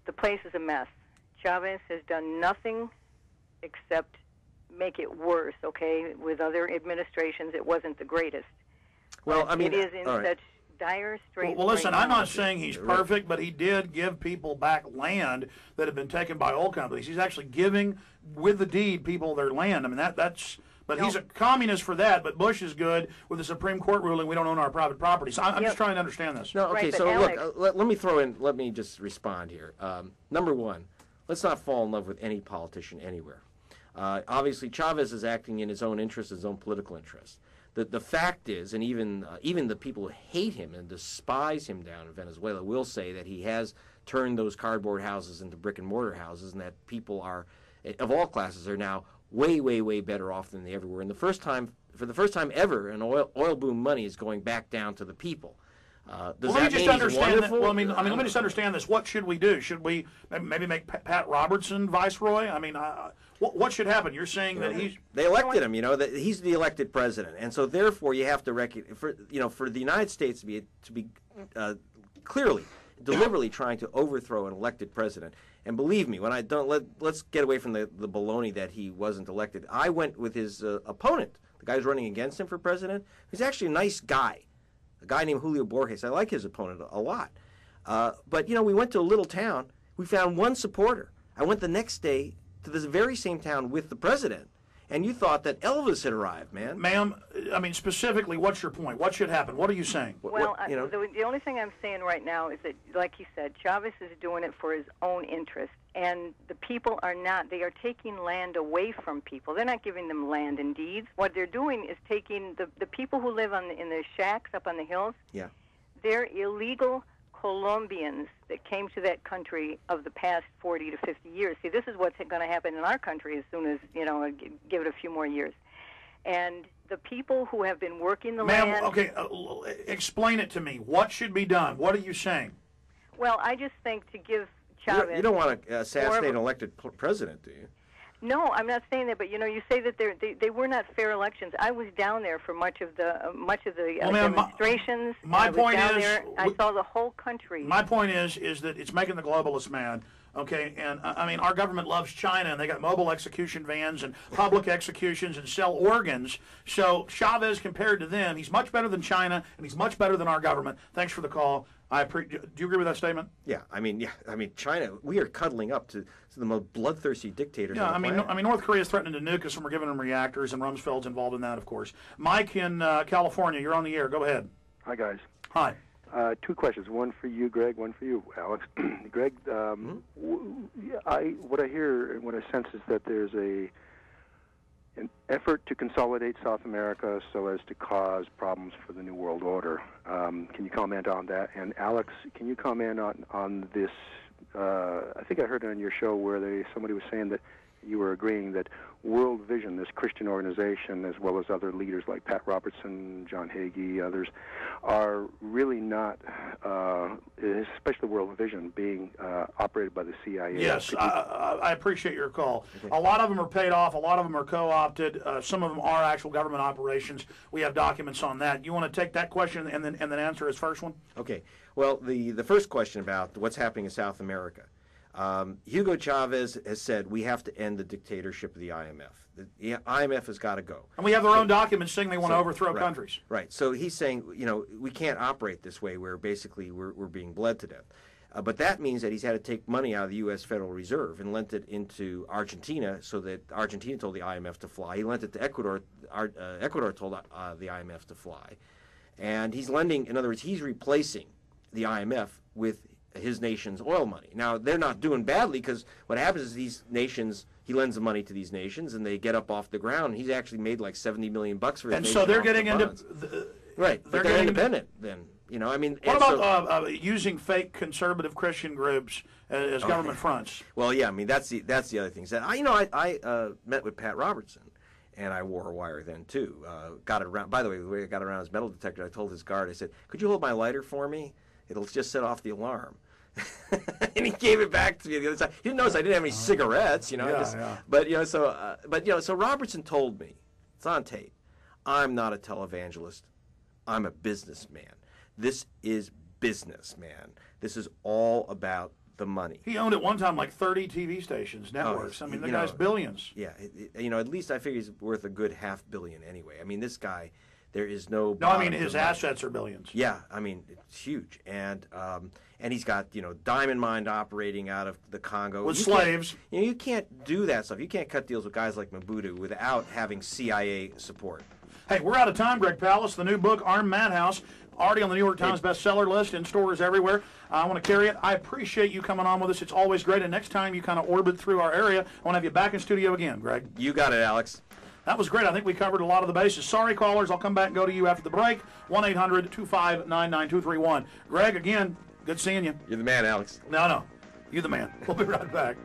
The place is a mess. Chavez has done nothing except make it worse. Okay, with other administrations, it wasn't the greatest. Well, I mean, it is in all right. such dire Well, straits. well, listen, right I'm now. not saying he's perfect, but he did give people back land that had been taken by oil companies. He's actually giving, with the deed, people their land. I mean, that that's. But he's a communist for that. But Bush is good with the Supreme Court ruling. We don't own our private property. So I'm, I'm just trying to understand this. No, okay. Right, so Alex- look, uh, let, let me throw in. Let me just respond here. Um, number one, let's not fall in love with any politician anywhere. Uh, obviously, Chavez is acting in his own interest, his own political interest. The the fact is, and even uh, even the people who hate him and despise him down in Venezuela will say that he has turned those cardboard houses into brick and mortar houses, and that people are of all classes are now way, way, way better off than they ever were. And the first time, for the first time ever, an oil oil boom money is going back down to the people. Uh, does Well, let that me just understand that. Well, I mean, I mean, let me just understand this. What should we do? Should we maybe- make Pa- Pat Robertson viceroy? I mean, what, what should happen? You're saying that he's They elected him, you know. That he's the elected president, and so therefore you have to recognize for you know for the United States to be to be uh, clearly, deliberately trying to overthrow an elected president. And believe me, when I don't let let's get away from the the baloney that he wasn't elected. I went with his uh, opponent, the guy who's running against him for president. He's actually a nice guy, a guy named Julio Borges. I like his opponent a, lot. Uh, but you know, we went to a little town. We found one supporter. I went the next day to this very same town with the president, and you thought that Elvis had arrived, man. Ma'am, I mean, specifically, what's your point? What should happen? What are you saying? Well, what- uh, you know, the, the only thing I'm saying right now is that, like you said, Chavez is doing it for his own interest, and the people are not. They are taking land away from people. They're not giving them land and deeds. What they're doing is taking the the people who live on the, in the shacks up on the hills. yeah. They're illegal Colombians that came to that country of the past 40 to 50 years. See, this is what's going to happen in our country as soon as you know, give it a few more years. And the people who have been working the Ma'am, land. okay, uh, explain it to me. What should be done? What are you saying? Well, I just think to give You Chavez. don't, you don't want to assassinate an elected president, do you? No, I'm not saying that, but you know, you say that they're, they they were not fair elections. I was down there for much of the uh, much of the uh, Well, ma'am, my- demonstrations. my I was point down is, there. I we- saw the whole country. My point is, is that it's making the globalists mad. Okay, and uh, I mean, our government loves China, and they got mobile execution vans and public executions and sell organs. So Chavez, compared to them, he's much better than China, and he's much better than our government. Thanks for the call. I appre- do you agree with that statement? Yeah, I mean, yeah, I mean, China. We are cuddling up to, to the most bloodthirsty dictators. Yeah, on the I mean, planet. I mean, North Korea is threatening to nuke us, and we're giving them reactors, and Rumsfeld's involved in that, of course. Mike in uh, California, you're on the air. Go ahead. Hi, guys. Hi. Uh, two questions. One for you, Greg. One for you, Alex. Greg, um, w- yeah, I what I hear and what I sense is that there's a an effort to consolidate South America so as to cause problems for the New World Order. Um, can you comment on that? And Alex, can you comment on on this? Uh, I think I heard on your show where they somebody was saying that you were agreeing that World Vision, this Christian organization, as well as other leaders like Pat Robertson, John Hagee, others, are really not, uh, especially World Vision, being uh, operated by the CIA. Yes, I, I I appreciate your call. A lot of them are paid off. A lot of them are co-opted. Uh, some of them are actual government operations. We have documents on that. You want to take that question and then and then answer his first one? Okay. Well, the, the first question about what's happening in South America. Um, Hugo Chavez has said we have to end the dictatorship of the IMF. The, the IMF has got to go. And we have their own documents saying they want to So- overthrow right, countries. Right. So he's saying, you know, we can't operate this way where basically we're, we're being bled to death. Uh, but that means that he's had to take money out of the U.S. Federal Reserve and lent it into Argentina so that Argentina told the IMF to fly. He lent it to Ecuador. Ar- uh, Ecuador told uh, the IMF to fly. And he's lending, in other words, he's replacing the IMF with his nation's oil money. Now, they're not doing badly because what happens is these nations, he lends the money to these nations and they get up off the ground. He's actually made like 70 million bucks for his And so they're off the getting into. The, Right, they're but they're, getting into- independent then. You know, I mean, what about so- uh, uh, using fake conservative Christian groups as, as government fronts? Well, yeah, I mean that's the that's the other thing. That I, you know, I, I uh, met with Pat Robertson, and I wore a wire then too. Uh, got it around. By the way, the way I got around his metal detector, I told his guard, I said, "Could you hold my lighter for me? It'll just set off the alarm." and he gave it back to me the other side. He didn't notice I didn't have any cigarettes, you know. Yeah, just, yeah. But you know, so uh, but you know, so Robertson told me, it's on tape. I'm not a televangelist. I'm a businessman. This is business, man. This is all about the money. He owned at one time like 30 TV stations, networks. I mean, the guy's know, billions. Yeah, it, it- you know, at least I figure he's worth a good half billion anyway. I mean, this guy, there is no. No, I mean his money. assets are billions. Yeah, I mean it's huge, and um, and he's got you know diamond mine operating out of the Congo With You slaves. You know, you can't do that stuff. You can't cut deals with guys like Mobutu without having CIA support. Hey, we're out of time, Greg Palast. The new book, Armed Madhouse, already on the New York Times bestseller list in stores everywhere. I want to carry it. I appreciate you coming on with us. It's always great. And next time you kind of orbit through our area, I want to have you back in studio again, Greg. You got it, Alex. That was great. I think we covered a lot of the bases. Sorry, callers. I'll come back and go to you after the break. 1 800 259 9231. Greg, again, Good seeing you. You're the man, Alex. No, no. You're the man. We'll be right back.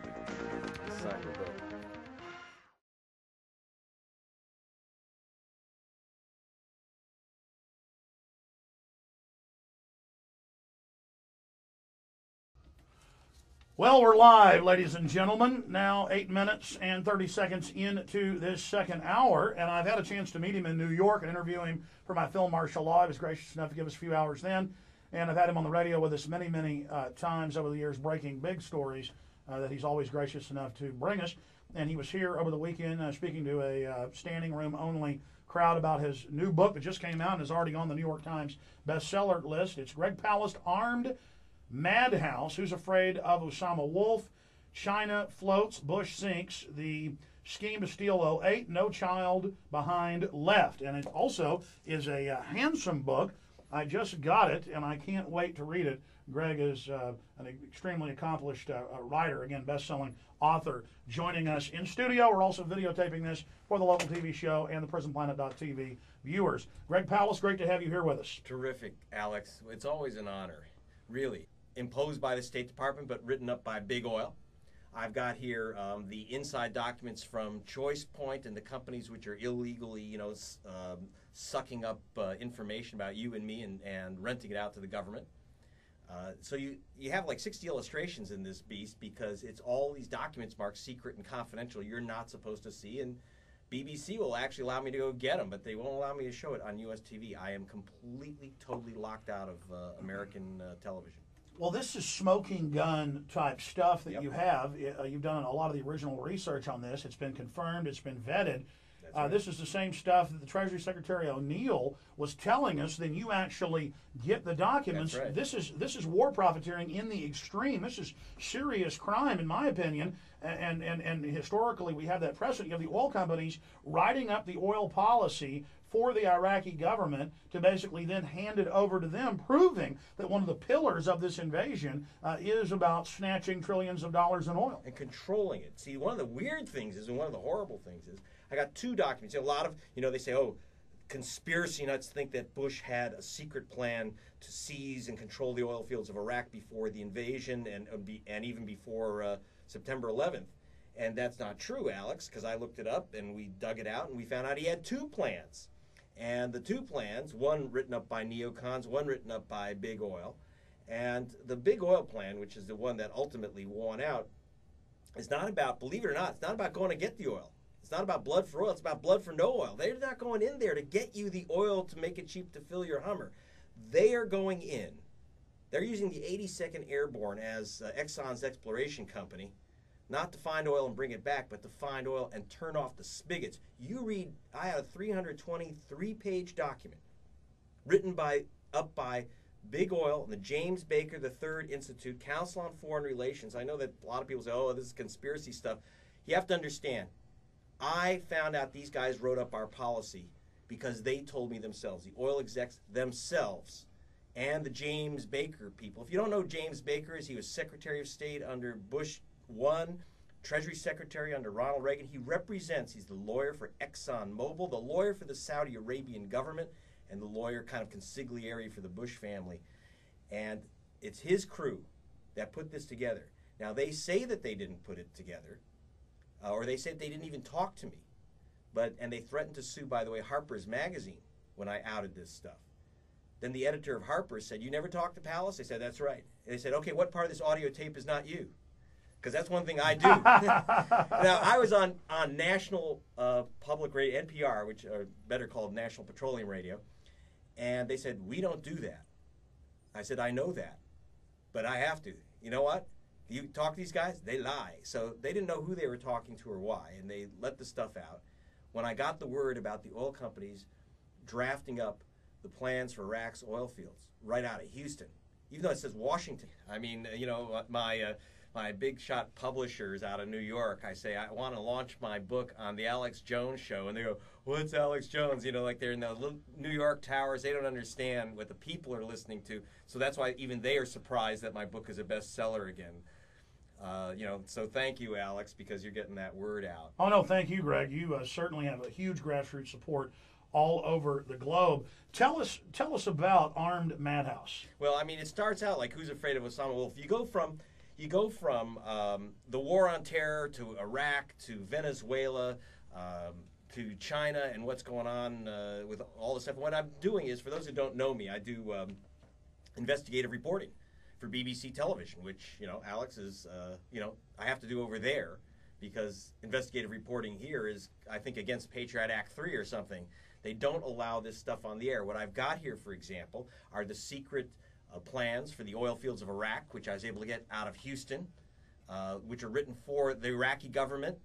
Well, we're live, ladies and gentlemen. Now, eight minutes and 30 seconds into this second hour, and I've had a chance to meet him in New York and interview him for my film Martial Law. He was gracious enough to give us a few hours then and I've had him on the radio with us many, many uh, times over the years, breaking big stories uh, that he's always gracious enough to bring us. And he was here over the weekend uh, speaking to a uh, standing room only crowd about his new book that just came out and is already on the New York Times bestseller list. It's Greg Palast, Armed Madhouse, Who's Afraid of Osama Wolf? China floats, Bush sinks. The scheme to steal 08, No Child Behind Left. And it also is a uh, handsome book. I just got it, and I can't wait to read it. Greg is uh, an extremely accomplished uh, uh writer, again, best selling author, joining us in studio. We're also videotaping this for the local TV show and the PrisonPlanet.tv viewers. Greg Palast, great to have you here with us. Terrific, Alex. It's always an honor, really imposed by the State Department, but written up by Big Oil. I've got here um, the inside documents from Choice Point and the companies which are illegally, you know, um, sucking up uh, information about you and me and, and renting it out to the government. Uh, so you, you have like 60 illustrations in this beast because it's all these documents marked secret and confidential you're not supposed to see and BBC will actually allow me to go get them, but they won't allow me to show it on US TV. I am completely, totally locked out of uh, American uh, television. Well, this is smoking gun type stuff that Yep. you have. Uh, you've done a lot of the original research on this. It's been confirmed. It's been vetted. Uh, right. this is the same stuff that the Treasury Secretary O'Neill was telling us. Then you actually get the documents. Right. This is this is war profiteering in the extreme. This is serious crime, in my opinion. And and and historically, we have that precedent. You have the oil companies writing up the oil policy for the Iraqi government to basically then hand it over to them, proving that one of the pillars of this invasion uh, is about snatching trillions of dollars in oil. and controlling it. See, one of the weird things is, and one of the horrible things is, I got two documents. A lot of, you know, they say, oh, conspiracy nuts think that Bush had a secret plan to seize and control the oil fields of Iraq before the invasion and and even before uh, September 11th. And that's not true, Alex, because I looked it up and we dug it out and we found out he had two plans. And the two plans, one written up by neocons, one written up by Big Oil. And the Big Oil plan, which is the one that ultimately won out, is not about, believe it or not, it's not about going to get the oil. It's not about blood for oil, it's about blood for no oil. They're not going in there to get you the oil to make it cheap to fill your Hummer. They are going in. They're using the 82nd Airborne as uh, Exxon's exploration company, not to find oil and bring it back, but to find oil and turn off the spigots. You read, I have a 323 page document written by, up by Big Oil and the James Baker III Institute, Council on Foreign Relations. I know that a lot of people say, oh, this is conspiracy stuff. You have to understand, I found out these guys wrote up our policy because they told me themselves, the oil execs themselves, and the James Baker people. If you don't know James Baker is, he was Secretary of State under Bush 1, Treasury Secretary under Ronald Reagan. He represents, he's the lawyer for ExxonMobil, the lawyer for the Saudi Arabian government, and the lawyer kind of consigliere for the Bush family. And it's his crew that put this together. Now, they say that they didn't put it together, uh, or they said they didn't even talk to me. But and they threatened to sue, by the way, Harper's Magazine when I outed this stuff. Then the editor of Harper's said, "You never talked to Palast." I said, "That's right." And they said, "Okay, what part of this audio tape is not you?" Because that's one thing I do. now I was on on national uh, public radio, NPR, which are better called National Petroleum Radio, and they said we don't do that. I said I know that, but I have to. You know what? You talk to these guys, they lie. So they didn't know who they were talking to or why, and they let the stuff out. When I got the word about the oil companies drafting up the plans for Iraq's oil fields right out of Houston, even though it says Washington. I mean, uh, you know, my uh, my big shot publishers out of New York. I say I want to launch my book on the Alex Jones show, and they go, "What's Alex Jones?" You know, like they're in the New York towers. They don't understand what the people are listening to. So that's why even they are surprised that my book is a bestseller again. Uh, you know, so thank you, Alex, because you're getting that word out. Oh no, thank you, Greg. You uh, certainly have a huge grassroots support all over the globe. Tell us, tell us about Armed Madhouse. Well, I mean, it starts out like who's afraid of Osama Wolf. You go from you go from um, the war on terror to Iraq to Venezuela um, to China and what's going on uh, with all this stuff. What I'm doing is, for those who don't know me, I do um, investigative reporting for BBC television, which you know Alex is uh, you know I have to do over there because investigative reporting here is I think against Patriot Act three or something. They don't allow this stuff on the air. What I've got here, for example, are the secret uh, plans for the oil fields of Iraq, which I was able to get out of Houston, uh, which are written for the Iraqi government